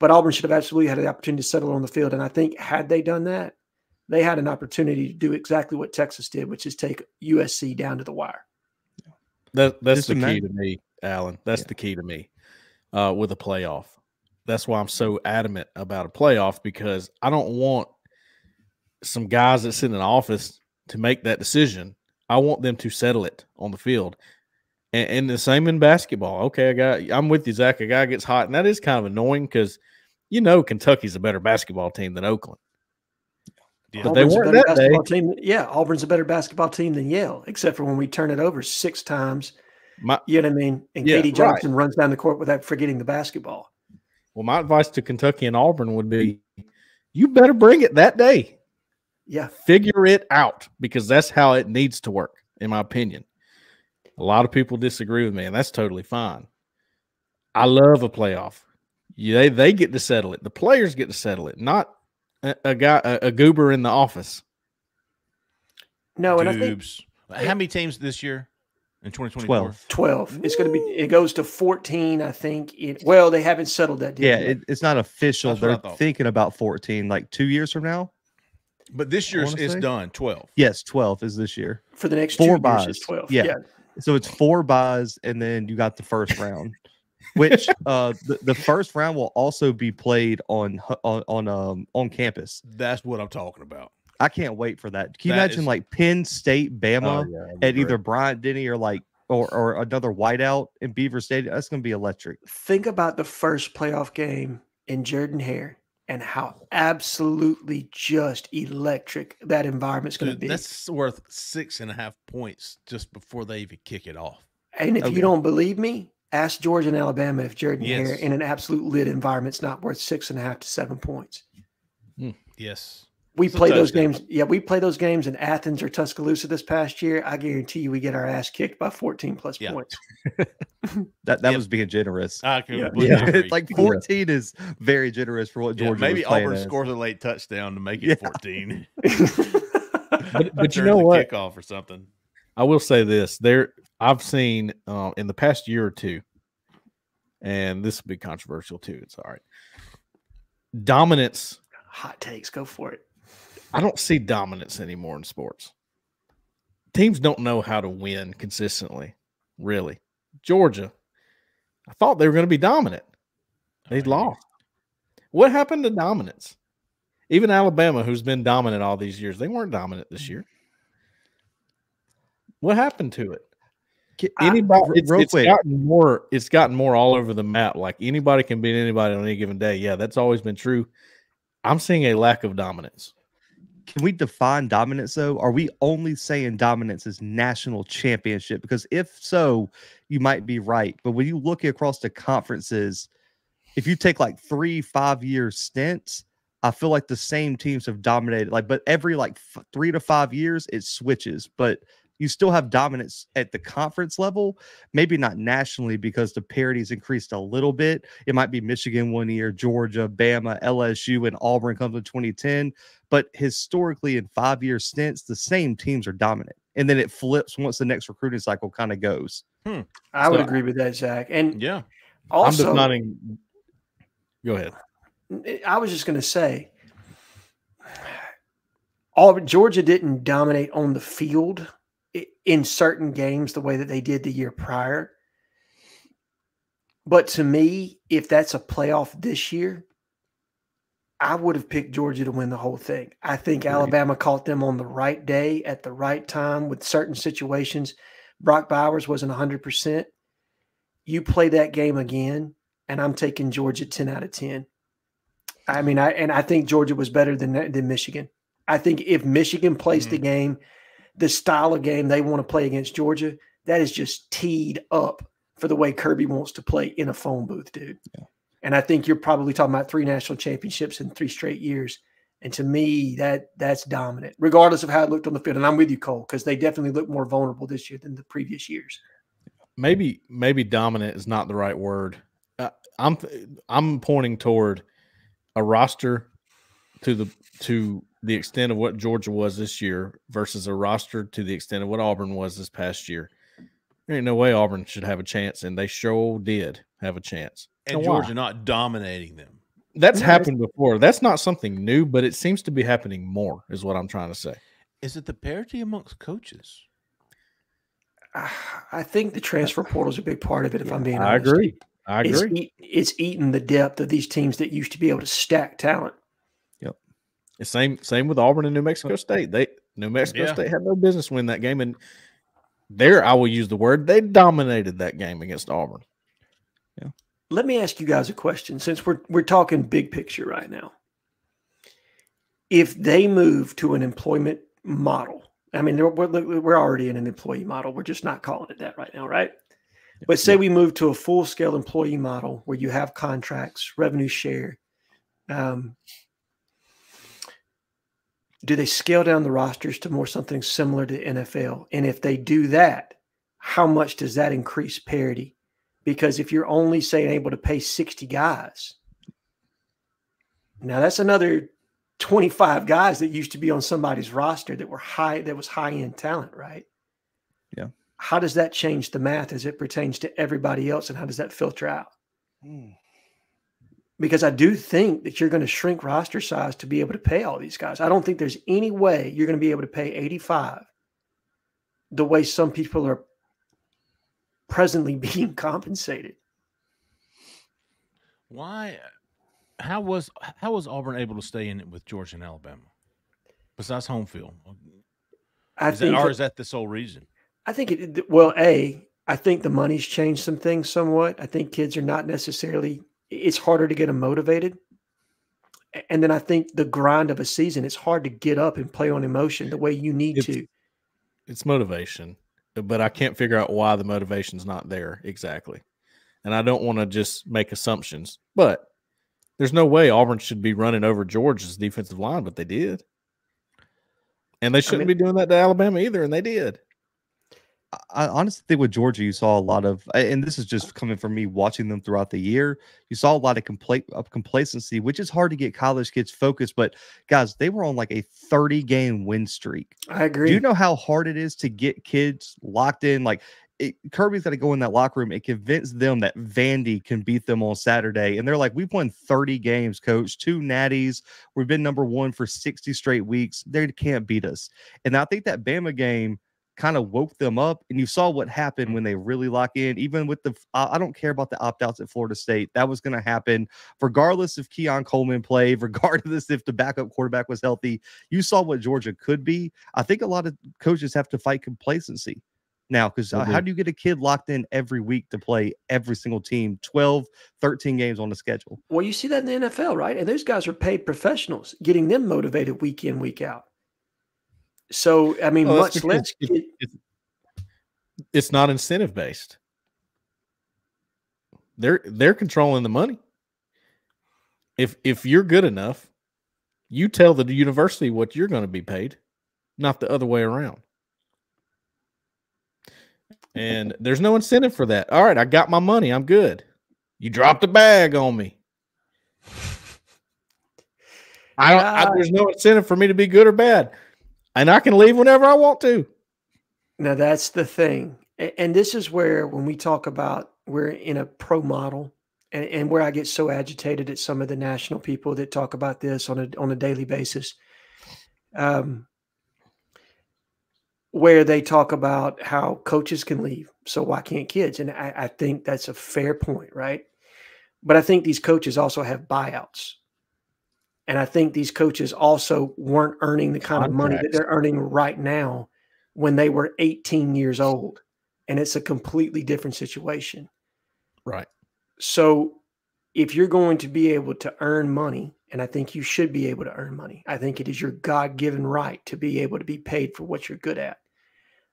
But Auburn should have absolutely had the opportunity to settle on the field. And I think had they done that, they had an opportunity to do exactly what Texas did, which is take USC down to the wire. That that's Just the key imagine- to me, Alan. That's Yeah. the key to me uh, with a playoff. That's why I'm so adamant about a playoff because I don't want some guys that sit in an office to make that decision. I want them to settle it on the field. And, and the same in basketball. Okay, I got I'm with you, Zach. A guy gets hot, and that is kind of annoying because you know Kentucky's a better basketball team than Oakland. Yeah. But they Auburn's a weren't better that day. basketball team. Yeah, Auburn's a better basketball team than Yale, except for when we turn it over six times. My You know what I mean? And Yeah, Katie right. Johnson runs down the court without forgetting the basketball. Well, my advice to Kentucky and Auburn would be, you better bring it that day. Yeah. figure it out because that's how it needs to work, in my opinion. A lot of people disagree with me, and that's totally fine. I love a playoff. Yeah, they, they get to settle it. The players get to settle it, not a, a guy, a, a goober in the office. No, and I think How many teams this year in 2024? 12. 12. It's going to be, it goes to 14, I think. It, well, they haven't settled that deal. Yeah, yet. it, it's not official. That's They're thinking about 14, like two years from now. But this I year's wanna is say. done. 12. Yes, 12 is this year. for the next four two years, buys. 12. Yeah. yeah. So it's four buys, and then you got the first round, which uh the, the first round will also be played on on on um on campus. That's what I'm talking about. I can't wait for that. Can you That imagine is- like Penn State, Bama Oh, at either Bryant Denny or like or or another whiteout in Beaver Stadium? That's gonna be electric. Think about the first playoff game in Jordan Hare and how absolutely just electric that environment's going to be. that's worth six and a half points just before they even kick it off. And if Okay. you don't believe me, ask Georgia and Alabama if Jordan Hare Yes. in an absolute lit environment's not worth six and a half to seven points. Yes. We It's play those games. Yeah, we play those games in Athens or Tuscaloosa this past year. I guarantee you we get our ass kicked by 14 plus Yeah. points. That that Yep. was being generous. I can Yeah. completely Yeah. like 14 is very generous for what Yeah, Georgia maybe was Auburn as. scores a late touchdown to make it Yeah. 14. But, but you know what? Kickoff or something. I will say this: there, I've seen uh, in the past year or two, and this will be controversial too. It's all right. Dominance. Hot takes, go for it. I don't see dominance anymore in sports. Teams don't know how to win consistently. Really, Georgia, I thought they were going to be dominant. They Oh, yeah. lost. What happened to dominance? Even Alabama, who's been dominant all these years, they weren't dominant this year. What happened to it? Anybody, r- it's, it's gotten more. It's gotten more all over the map. Like anybody can beat anybody on any given day. Yeah, that's always been true. I'm seeing a lack of dominance. Can we define dominance though? Are we only saying dominance is national championship? Because if so, you might be right. But when you look across the conferences, if you take like three, five year stints, I feel like the same teams have dominated. Like, but every like f- three to five years, it switches. But you still have dominance at the conference level, maybe not nationally because the parity's increased a little bit. It might be Michigan one year, Georgia, Bama, LSU, and Auburn comes in 2010. But historically, in five year stints, the same teams are dominant. And then it flips once the next recruiting cycle kind of goes. Hmm. I would agree with that, Zach. And Yeah. I'm just also, not in. Go ahead. I was just going to say, Auburn, Georgia didn't dominate on the field i- in certain games the way that they did the year prior. But to me, if that's a playoff this year, I would have picked Georgia to win the whole thing. I think. Alabama caught them on the right day at the right time with certain situations. Brock Bowers wasn't 100%. You play that game again, and I'm taking Georgia 10 out of 10. I mean, I and I think Georgia was better than than Michigan. I think if Michigan plays the mm-hmm. game, the style of game they want to play against Georgia, that is just teed up for the way Kirby wants to play in a phone booth, dude. And I think you're probably talking about three national championships in three straight years. And to me, that that's dominant, regardless of how it looked on the field. And I'm with you, Cole, because they definitely look more vulnerable this year than the previous years. maybe maybe dominant is not the right word. Uh, I'm I'm pointing toward a roster to the to the extent of what Georgia was this year versus a roster to the extent of what Auburn was this past year. There ain't no way Auburn should have a chance, and they sure did have a chance. And Now, why? Georgia not dominating them. That's happened before. That's not something new, but it seems to be happening more, is what I'm trying to say. Is it the parity amongst coaches? I think the transfer portal is a big part of it. If I'm being honest. I agree. I agree. eat, it's eating the depth of these teams that used to be able to stack talent. The Same same with Auburn and New Mexico State. They New Mexico Yeah. State had no business winning that game, and there I will use the word they dominated that game against Auburn. Yeah. Let me ask you guys a question since we're we're talking big picture right now. If they move to an employment model, I mean, we're, we're we're already in an employee model. We're just not calling it that right now, right? But say we move to a full scale employee model where you have contracts, revenue share. Um, do they scale down the rosters to more something similar to NFL? And if they do that, how much does that increase parity? Because if you're only saying able to pay 60 guys, now that's another 25 guys that used to be on somebody's roster that were high, that was high end talent, right? Yeah. How does that change the math as it pertains to everybody else? And how does that filter out? Hmm. Because I do think that you're going to shrink roster size to be able to pay all these guys. I don't think there's any way you're going to be able to pay 85 the way some people are presently being compensated. Why? How was how was Auburn able to stay in it with Georgia and Alabama? Besides home field, I is that, or is that the sole reason? I think it well, A, I think the money's changed some things somewhat. I think kids are not necessarily it's harder to get them motivated. And then I think the grind of a season, it's hard to get up and play on emotion the way you need It's- to. It's motivation, but I can't figure out why the motivation's not there exactly. And I don't want to just make assumptions, but there's no way Auburn should be running over Georgia's defensive line, but they did. And they shouldn't mean- be doing that to Alabama either, and they did. I honestly think with Georgia, you saw a lot of, and this is just coming from me watching them throughout the year. You saw a lot of compla- of complacency, which is hard to get college kids focused. But guys, they were on like a 30 game win streak. I agree. Do you know how hard it is to get kids locked in? Like it, Kirby's got to go in that locker room and convince them that Vandy can beat them on Saturday. And they're like, we've won 30 games, coach, two natties. We've been number one for 60 straight weeks. They can't beat us. And I think that Bama game kind of woke them up. And you saw what happened when they really lock in. Even with the, I don't care about the opt outs at Florida State. That was going to happen regardless if Keon Coleman played, regardless if the backup quarterback was healthy. You saw what Georgia could be. I think a lot of coaches have to fight complacency now because uh, how do you get a kid locked in every week to play every single team 12 13 games on the schedule well you see that in the nfl right and those guys are paid professionals getting them motivated week in week out so i mean well, much less it's not incentive based they're they're controlling the money if if you're good enough you tell the university what you're going to be paid not the other way around and there's no incentive for that. All right, I got my money. I'm good. You dropped a bag on me. I don't. I, there's no incentive for me to be good or bad, and I can leave whenever I want to. Now that's the thing, and this is where when we talk about we're in a pro model, and, and where I get so agitated at some of the national people that talk about this on a on a daily basis. Um, where they talk about how coaches can leave. So why can't kids? And I, I, think that's a fair point, right? But I think these coaches also have buyouts. And I think these coaches also weren't earning the kind Contracts. of money that they're earning right now when they were 18 years old. And it's a completely different situation. Right. So if you're going to be able to earn money, and I think you should be able to earn money, I think it is your God given right to be able to be paid for what you're good at.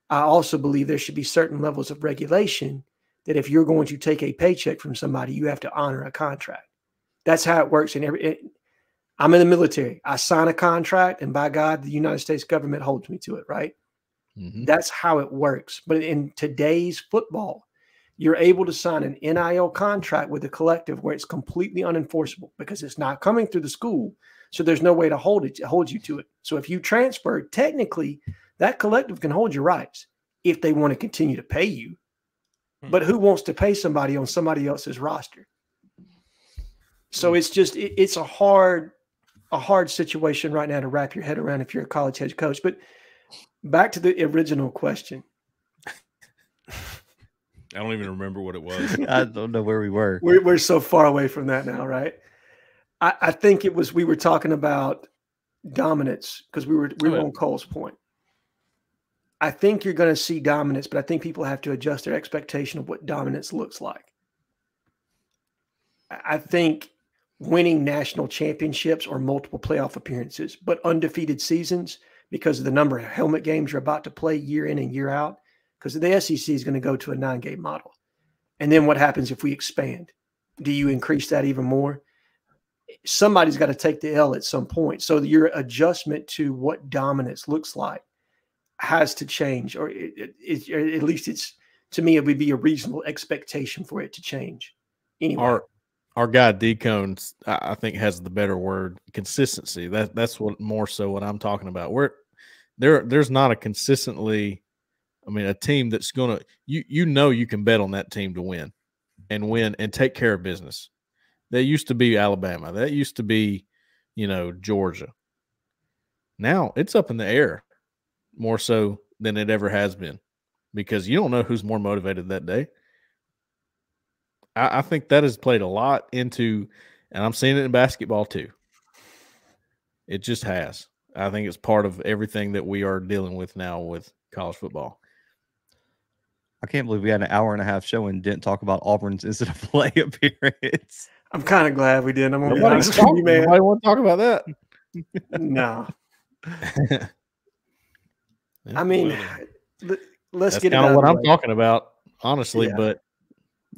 I also believe there should be certain levels of regulation that if you're going to take a paycheck from somebody, you have to honor a contract. That's how it works in every. It, I'm in the military. I sign a contract, and by God, the United States government holds me to it. Right. Mm-hmm. That's how it works. But in today's football, you're able to sign an NIL contract with a collective where it's completely unenforceable because it's not coming through the school. So there's no way to hold it, hold you to it. So if you transfer, technically, that collective can hold your rights if they want to continue to pay you. Hmm. But who wants to pay somebody on somebody else's roster? So hmm. it's just it, it's a hard a hard situation right now to wrap your head around if you're a college head coach. But back to the original question. I don't even remember what it was. I don't know where we were. We're, we're so far away from that now, right? I, I think it was we were talking about dominance because we were we were oh, on Cole's point. I think you're going to see dominance, but I think people have to adjust their expectation of what dominance looks like. I think winning national championships or multiple playoff appearances, but undefeated seasons because of the number of helmet games you're about to play year in and year out, because the SEC is going to go to a nine game model. And then what happens if we expand? Do you increase that even more? Somebody's got to take the L at some point. So your adjustment to what dominance looks like has to change, or, it, it, at least it's to me, it would be a reasonable expectation for it to change. Anyway, our our guy Decones, I think, has the better word consistency. That that's what more so what I'm talking about. Where there there's not a consistently, I mean, a team that's gonna you you know you can bet on that team to win, and win and take care of business. That used to be Alabama. That used to be, you know, Georgia. Now it's up in the air more so than it ever has been because you don't know who's more motivated that day. I, I think that has played a lot into, and I'm seeing it in basketball too. It just has. I think it's part of everything that we are dealing with now with college football. I can't believe we had an hour and a half show and didn't talk about Auburn's incident play appearance. I'm kind of glad we did. I'm gonna nobody, be honest man. Nobody want to talk about that. no. I mean, let's That's get kind of what I'm talking about, honestly. Yeah. But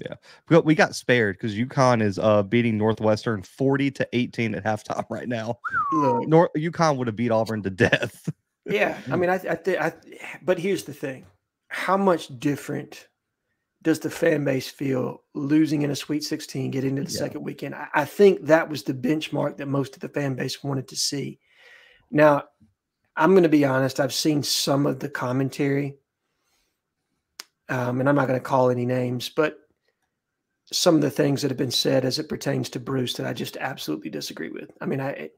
yeah, we got, we got spared because UConn is uh beating Northwestern 40 to 18 at halftime right now. Look, North UConn would have beat Auburn to death. yeah, I mean, I, I, th- I, but here's the thing: how much different does the fan base feel losing in a Sweet 16, getting into the yeah. second weekend? I, I think that was the benchmark that most of the fan base wanted to see. Now, I'm going to be honest. I've seen some of the commentary, um, and I'm not going to call any names, but some of the things that have been said as it pertains to Bruce that I just absolutely disagree with. I mean, I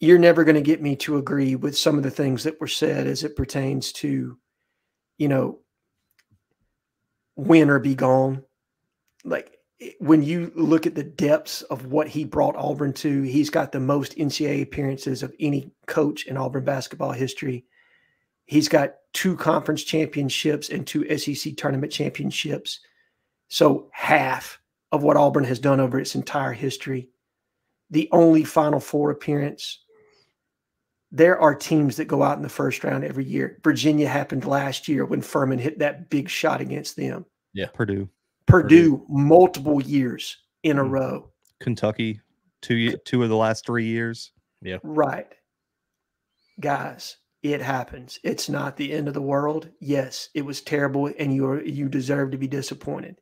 you're never going to get me to agree with some of the things that were said as it pertains to you know, win or be gone. Like when you look at the depths of what he brought Auburn to, he's got the most NCAA appearances of any coach in Auburn basketball history. He's got two conference championships and two SEC tournament championships. So half of what Auburn has done over its entire history. The only Final Four appearance. There are teams that go out in the first round every year. Virginia happened last year when Furman hit that big shot against them. Yeah, Purdue, Purdue, multiple years in a Mhm. row. Kentucky, two two of the last three years. Yeah, right. Guys, it happens. It's not the end of the world. Yes, it was terrible and you are you deserve to be disappointed.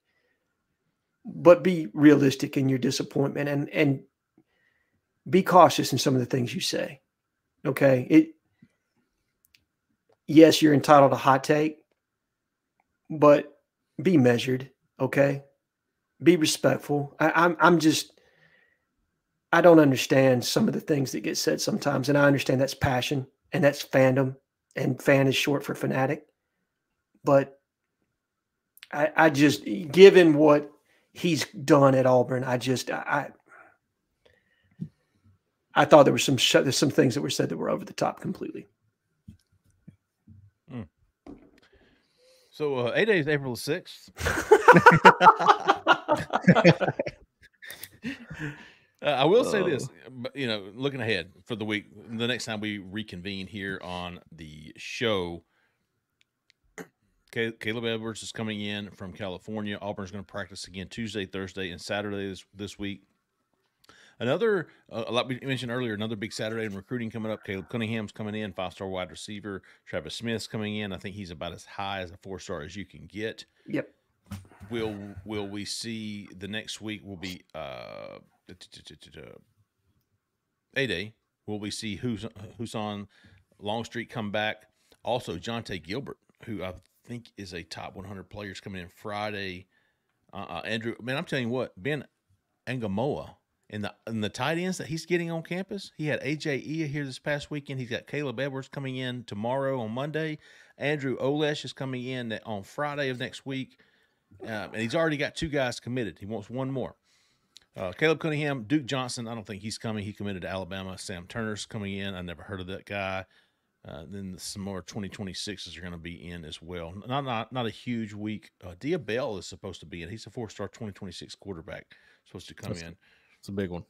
But be realistic in your disappointment and and be cautious in some of the things you say. Okay? It Yes, you're entitled to hot take, but be measured, okay? Be respectful. I, I'm I'm just I don't understand some of the things that get said sometimes, and I understand that's passion and that's fandom, and fan is short for fanatic. But I, I just, given what he's done at Auburn, I just, I, I, thought there were some sh- there's some things that were said that were over the top completely. So uh, eight days, April sixth. Uh, I will say this, but, you know, looking ahead for the week, the next time we reconvene here on the show, Caleb Edwards is coming in from California. Auburn's going to practice again Tuesday, Thursday, and Saturday this, this week. Another, uh, like we mentioned earlier, another big Saturday in recruiting coming up. Caleb Cunningham's coming in, five star wide receiver. Travis Smith's coming in. I think he's about as high as a four star as you can get Yep. will will we see the next week will be uh a day will we see who's who's on longstreet come back also jonte gilbert who i think is a top 100 players coming in friday uh, uh andrew man i'm telling you what ben Aigamaua in the in the tight ends that he's getting on campus he had aj Ea here this past weekend he's got caleb edwards coming in tomorrow on monday andrew olesh is coming in on friday of next week um, and he's already got two guys committed. He wants one more. Uh, Caleb Cunningham, Duke Johnson. I don't think he's coming. He committed to Alabama. Sam Turner's coming in. I never heard of that guy. Uh, then some more 2026s are going to be in as well. Not not not a huge week. Uh, Dia Bell is supposed to be in. He's a four-star 2026 quarterback. Supposed to come That's- in. It's a big one.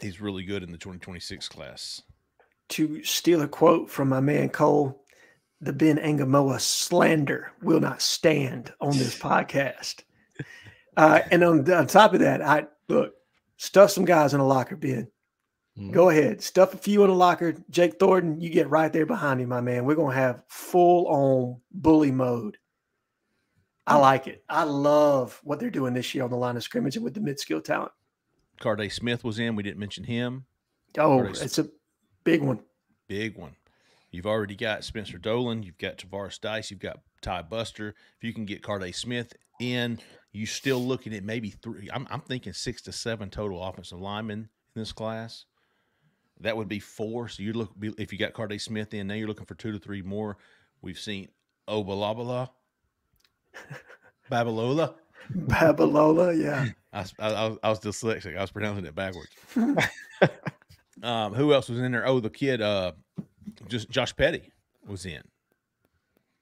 He's really good in the 2026 class. To steal a quote from my man Cole, the Ben Aigamaua slander will not stand on this podcast. Uh, and on, on top of that, I look stuff some guys in a locker, Ben. Mhm. Go ahead, stuff a few in the locker. Jake Thornton, you get right there behind him, my man. We're gonna have full on bully mode. I like it. I love what they're doing this year on the line of scrimmage and with the mid skill talent. Carday Smith was in. We didn't mention him. Oh, Alright. it's a big one. big one. You've already got Spencer Dolan, you've got Tavares Dice, you've got Ty Buster. If you can get Carday Smith in, you're still looking at maybe three. I'm, I'm thinking six to seven total offensive linemen in this class. That would be four. So you look if you got Carday Smith in, now you're looking for two to three more. We've seen Obalabala, Babalola. Babalola, yeah. I, was- I, I was, dyslexic. I was pronouncing it backwards. um, who else was in there? Oh, the kid, uh, just Josh Petty was in.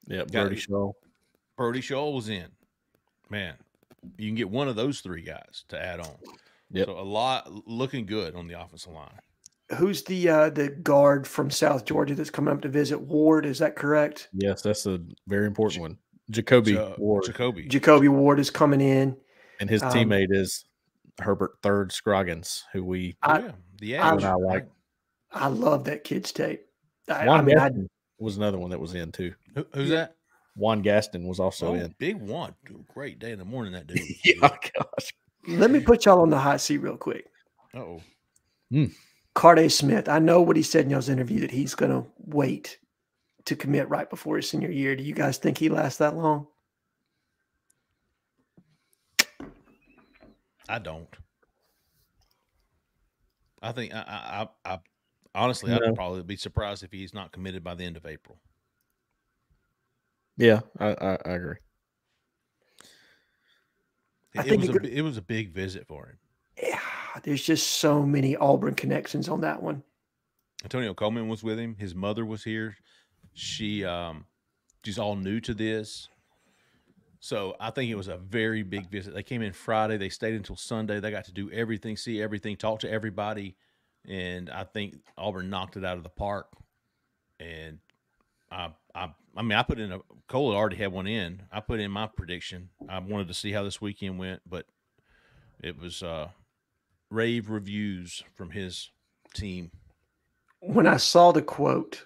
Yeah, Got Birdie it. Shaw. Brody Shaw was in. Man, you can get one of those three guys to add on. Yep. So a lot looking good on the offensive line. Who's the uh the guard from South Georgia that's coming up to visit Ward? Is that correct? Yes, that's a very important one. Jacoby Ja- Ward. Jacoby. Jacoby Ward is coming in. and his um, teammate is Herbert Third Scroggins, who we Oh, I- yeah. The I- I like. I love that kid's tape. I, I Juan mean, I, Gaston was another one that was in too. Who, who's that? Juan Gaston was also oh, in. big one. Great day in the morning, that dude. Yeah, gosh. let me put y'all on the hot seat real quick. Oh, Carday Smith. I know what he said in y'all's interview that he's going to wait to commit right before his senior year. Do you guys think he lasts that long? I don't. I think I, I, I, I honestly, No. I'd probably be surprised if he's not committed by the end of April. Yeah, I, I, I agree. I It, think was a, could- it was a big visit for him. Yeah, there's just so many Auburn connections on that one. Antonio Coleman was with him. His mother was here. She um she's all new to this. So I think it was a very big visit. They came in Friday, they stayed until Sunday. They got to do everything, see everything, talk to everybody. And I think Auburn knocked it out of the park. And I I I mean I put in a Cole already had one in. I put in my prediction. I wanted to see how this weekend went, but it was uh rave reviews from his team. When I saw the quote,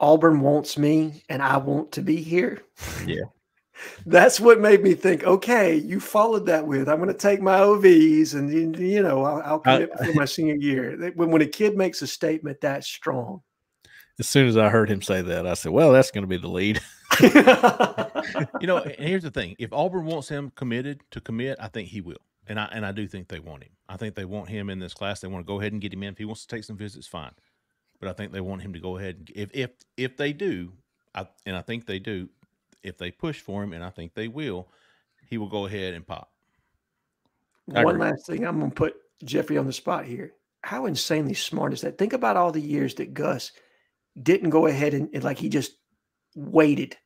Auburn wants me and I want to be here. Yeah. That's what made me think, okay, you followed that with, I'm going to take my OVs and, you- know, I'll, I'll I- commit for my senior year. When, when a kid makes a statement that strong, As soon as I heard him say that, I said, "Well, that's going to be the lead." you know, and here's the thing: if Auburn wants him committed to commit, I think he will, and I and I do think they want him. I think they want him in this class. They want to go ahead and get him in. If he wants to take some visits, fine. But I think they want him to go ahead. And, if if if they do, I, and I think they do, if they push for him, and I think they will, he will go ahead and pop. I One agree. last thing, I'm going to put Jeffrey on the spot here. How insanely smart is that? Think about all the years that Gus didn't go ahead and, and like he just waited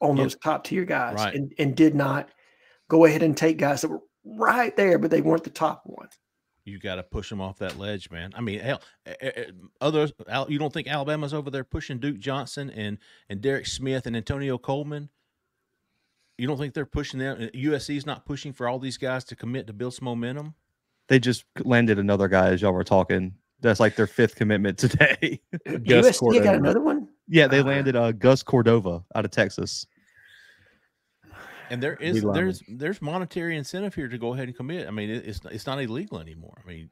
on Yeah. those top tier guys Right. and, and did not go ahead and take guys that were right there, but they weren't the top one. You got to push them off that ledge, man. I mean, hell, eh, eh, eh, others. You don't think Alabama's over there pushing Duke Johnson and and Derek Smith and Antonio Coleman? You don't think they're pushing them? USC's not pushing for all these guys to commit to build some momentum. They just landed another guy as y'all were talking. That's like their fifth commitment today. Gus USC Cordova. got another one. yeah, they Ah. landed uh, Gus Cordova out of Texas. And there is We is there's there's monetary incentive here to go ahead and commit. I mean, it's it's not illegal anymore. I mean,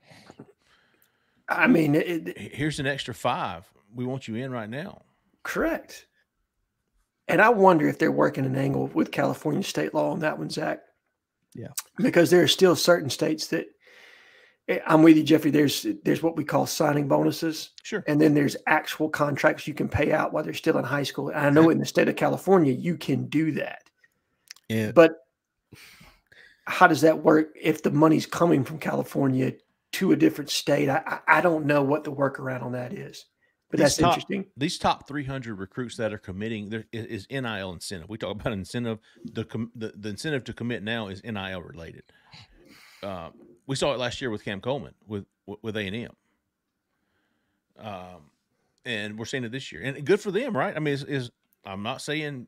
I mean, it, it- here's an extra five. We want you in right now. correct. And I wonder if they're working an angle with California state law on that one, Zach. Yeah. because there are still certain states that eh, I'm with you, Jeffrey. There's there's what we call signing bonuses, Sure. and then there's actual contracts you can pay out while they're still in high school. And I know in the state of California you can do that, Yeah, but how does that work if the money's coming from California to a different state? I I, don't know what the workaround on that is, but These that's top- interesting. These top 300 recruits that are committing there is, is NIL incentive. We talk about incentive. The, the the incentive to commit now is NIL related. Uh, we saw it last year with Cam Coleman with with A and M. Um, and we're seeing it this year, and good for them, right? I mean, is, I'm not saying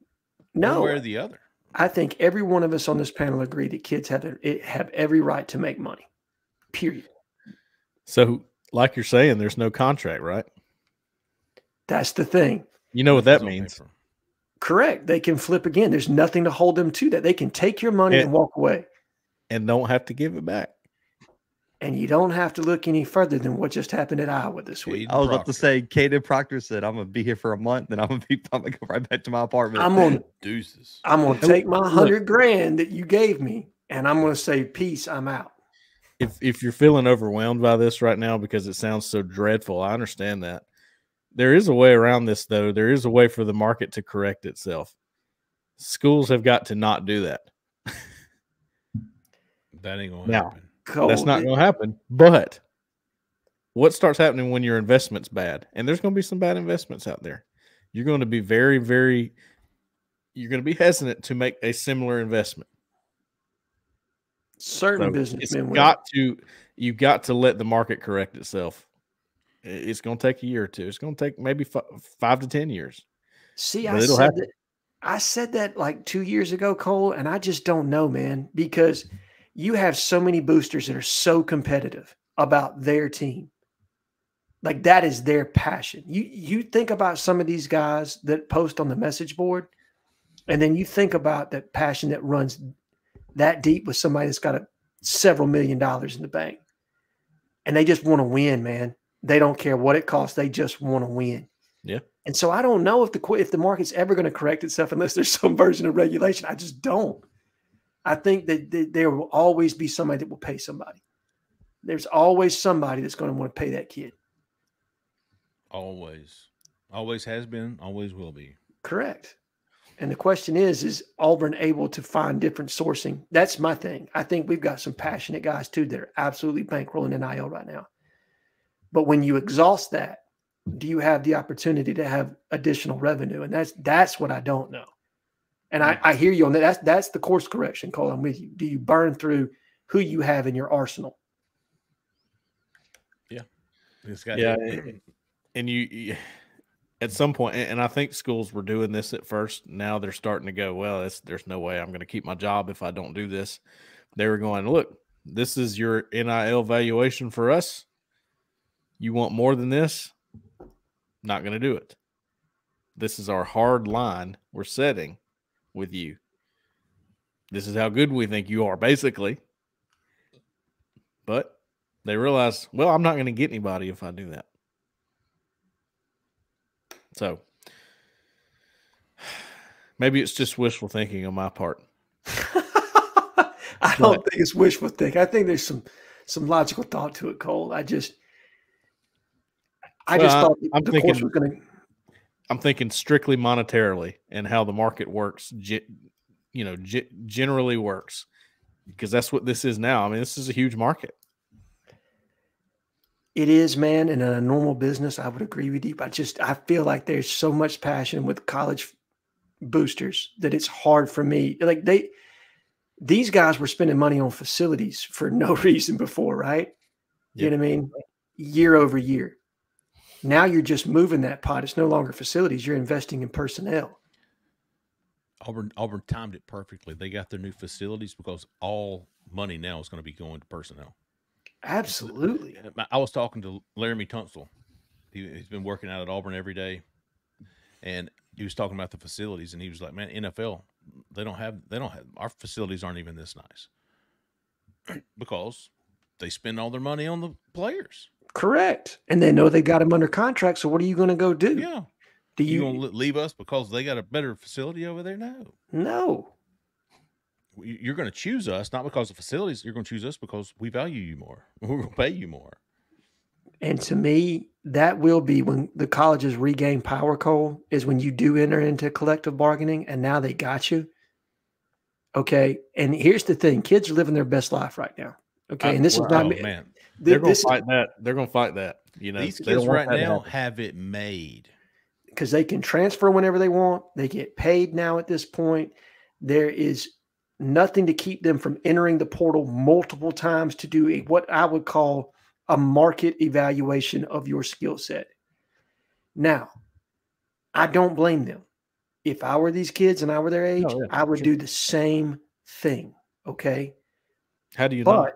one No, way or the other. I think every one of us on this panel agree that kids have their- it- have every right to make money. Period. so like you're saying, there's no contract, right? That's the thing. You know what that means. Correct. They can flip again. There's nothing to hold them to that. They can take your money Yeah. and walk away. and don't have to give it back. And you don't have to look any further than what just happened at Iowa this week. Kadyn I was about Proctor. to say, Kadyn Proctor said, "I'm gonna be here for a month, then I'm gonna be, I'm gonna go right back to my apartment." I'm gonna deuces. I'm gonna take my hundred grand that you gave me and I'm gonna say peace, I'm out. If if you're feeling overwhelmed by this right now because it sounds so dreadful, I understand that. There is a way around this though. There is a way for the market to correct itself. Schools have got to not do that. That ain't gonna Now, happen. That's not going to happen. But what starts happening when your investment's bad? And there's going to be some bad investments out there. You're going to be very, very, you're going to be hesitant to make a similar investment. certain So businessmen will. got to, you got to let the market correct itself. It's going to take a year or two. It's going to take maybe fi- five to 10 years. See, But I said happen. that I said that like two years ago, Cole, and I just don't know, man, because you have so many boosters that are so competitive about their team. Like that is their passion. You you think about some of these guys that post on the message board, and then you think about that passion that runs that deep with somebody that's got a several million dollars in the bank. And they just want to win, man. They don't care what it costs. They just want to win. Yeah. And so I don't know if the if the market's ever going to correct itself unless there's some version of regulation. I just don't. I think that, that there will always be somebody that will pay somebody. There's always somebody that's going to want to pay that kid. Always, always has been, always will be. Correct. And the question is, is Auburn able to find different sourcing? That's my thing. I think we've got some passionate guys too that are absolutely bankrolling NIL right now. But when you exhaust that, do you have the opportunity to have additional revenue? And that's that's what I don't know. And I, I hear you on that. That's that's the course correction, Cole. I'm with you. Do you burn through who you have in your arsenal? It's got Yeah, and- and you, you at some point, and and I think schools were doing this at first. Now they're starting to go, well, it's, there's no way I'm going to keep my job if I don't do this. They were going, look, this is your NIL valuation for us. You want more than this? Not going to do it. This is our hard line we're setting with you. This is how good we think you are, basically. But they realize, well, I'm not going to get anybody if I do that. So maybe it's just wishful thinking on my part. I don't think it's wishful thinking. I think there's some some logical thought to it, Cole. I just I Well, just thought the, I'm the course thinking- was going to I'm thinking strictly monetarily and how the market works, you know, generally works because that's what this is now. I mean, this is a huge market. It is, man. In a normal business, I would agree with you. But I just I feel like there's so much passion with college boosters that it's hard for me. Like they these guys were spending money on facilities for no reason before, right? You know what I mean? Year over year. Now you're just moving that pot. It's no longer facilities. You're investing in personnel. Auburn Auburn timed it perfectly. They got their new facilities because all money now is going to be going to personnel. Absolutely. I was talking to Laramie Tunstall. He, he's been working out at Auburn every day, and he was talking about the facilities, and he was like, "Man, NFL, they don't have, they don't have, our facilities aren't even this nice because they spend all their money on the players. Correct. And they know they got him under contract. So what are you going to go do? Yeah, Do you you? gonna leave us because they got a better facility over there? No, no. You- you're going to choose us not because of facilities. You're going to choose us because we value you more. We're going to pay you more. And to me, that will be when the colleges regain power, Cole, is when you do enter into collective bargaining and now they got you. Okay. And here's the thing kids are living their best life right now. Okay. I- and this well, is not Oh me. man, They're going to fight that. They're going to fight that. You know, these kids right now have it made. because they can transfer whenever they want. They get paid now at this point. There is nothing to keep them from entering the portal multiple times to do a, what I would call a market evaluation of your skill set. Now, I don't blame them. If I were these kids and I were their oh, age, Oh, yeah, I would sure. do the same thing. Okay. How do you know?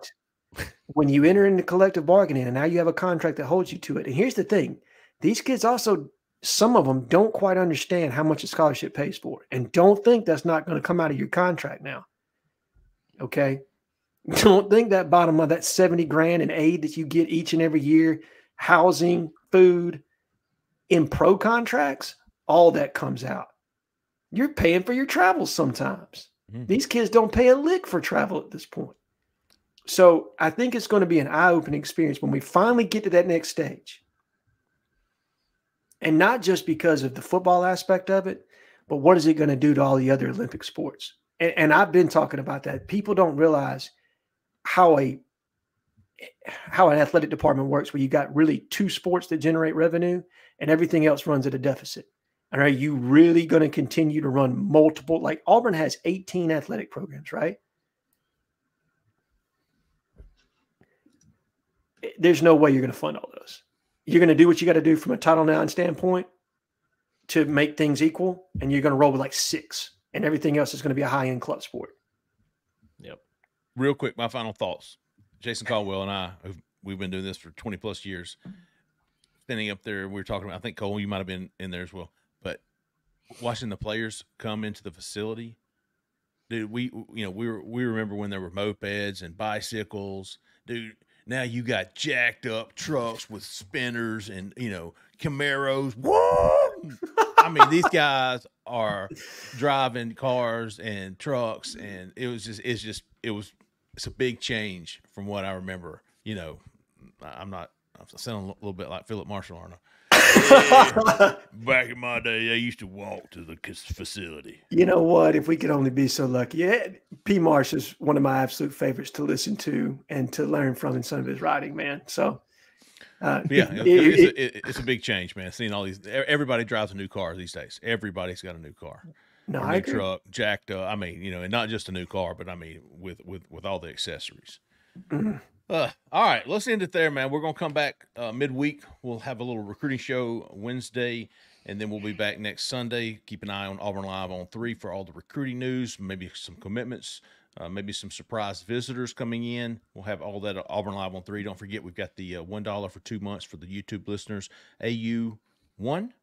When you enter into collective bargaining and now you have a contract that holds you to it, and here's the thing these kids also, some of them don't quite understand how much a scholarship pays for and don't think that's not going to come out of your contract now. Okay. Don't think that bottom of that 70 grand in aid that you get each and every year, housing, food, in pro contracts, all that comes out. You're paying for your travels sometimes. Mhm. These kids don't pay a lick for travel at this point. So I think it's going to be an eye opening experience when we finally get to that next stage. And not just because of the football aspect of it, but what is it going to do to all the other Olympic sports? And, and I've been talking about that. People don't realize how a how an athletic department works where you got really two sports that generate revenue and everything else runs at a deficit. And are you really going to continue to run multiple? Like Auburn has 18 athletic programs, right? There's no way you're going to fund all those. You're going to do what you got to do from a Title IX standpoint to make things equal, and you're going to roll with like six, and everything else is going to be a high end club sport. Yep. Real quick, my final thoughts. Jason Caldwell and I, we've been doing this for 20 plus years. Standing up there, we were talking about, I think Cole, you might have been in there as well, but watching the players come into the facility, dude, we, you know, we were, we remember when there were mopeds and bicycles, dude. Now you got jacked up trucks with spinners and, you know, Camaros. I mean, these guys are driving cars and trucks, and it was just, it's just, it was, it's a big change from what I remember. You know, I- I'm not, I'm sounding a little bit like Phillip Marshall, aren't I? Back in my day, I used to walk to the facility. You know what? If we could only be so lucky. Yeah, P. Marsh is one of my absolute favorites to listen to and to learn from in some of his writing, man. So, uh, Yeah, it- it- it- it's, it- a, it- it's a big change, man. Seeing all these, everybody drives a new car these days. Everybody's got a new car, no, a I new truck, jacked up. I mean, you know, and not just a new car, but I mean, with with with all the accessories. Mhm. Uh, all right, let's end it there, man. We're gonna come back uh, midweek. We'll have a little recruiting show Wednesday, and then we'll be back next Sunday. Keep an eye on Auburn Live on three for all the recruiting news, maybe some commitments, uh, maybe some surprise visitors coming in. We'll have all that at Auburn Live on three. Don't forget, we've got the uh, one dollar for two months for the YouTube listeners. AU one,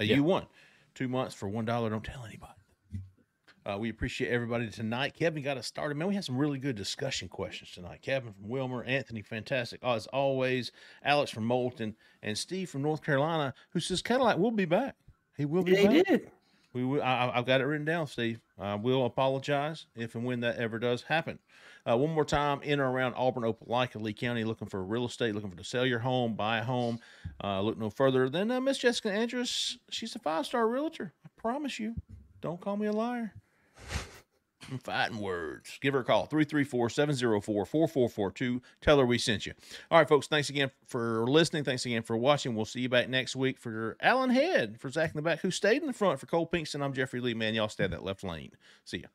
AU Yeah. one, two months for one dollar. Don't tell anybody. Uh, we appreciate everybody tonight. Kevin got us started. Man, we had some really good discussion questions tonight. Kevin from Wilmer, Anthony, fantastic. Oh, as always, Alex from Moulton, and Steve from North Carolina, who says Cadillac will be back. He will be Yeah, back. did. We will, I, I've got it written down, Steve. I will apologize if and when that ever does happen. Uh, one more time, in or around Auburn, Opelika, Lee County, looking for real estate, looking for to sell your home, buy a home. Uh, look no further than uh, Miss Jessica Andrews. She's a five star realtor. I promise you. Don't call me a liar. I'm fighting words. Give her a call 334 704 4442. Tell her we sent you. All right, folks. Thanks again for listening. Thanks again for watching. We'll see you back next week for Alan Head, for Zach in the back, who stayed in the front for Cole Pinkston. I'm Jeffrey Lee. Man, y'all stay in that left lane. See ya.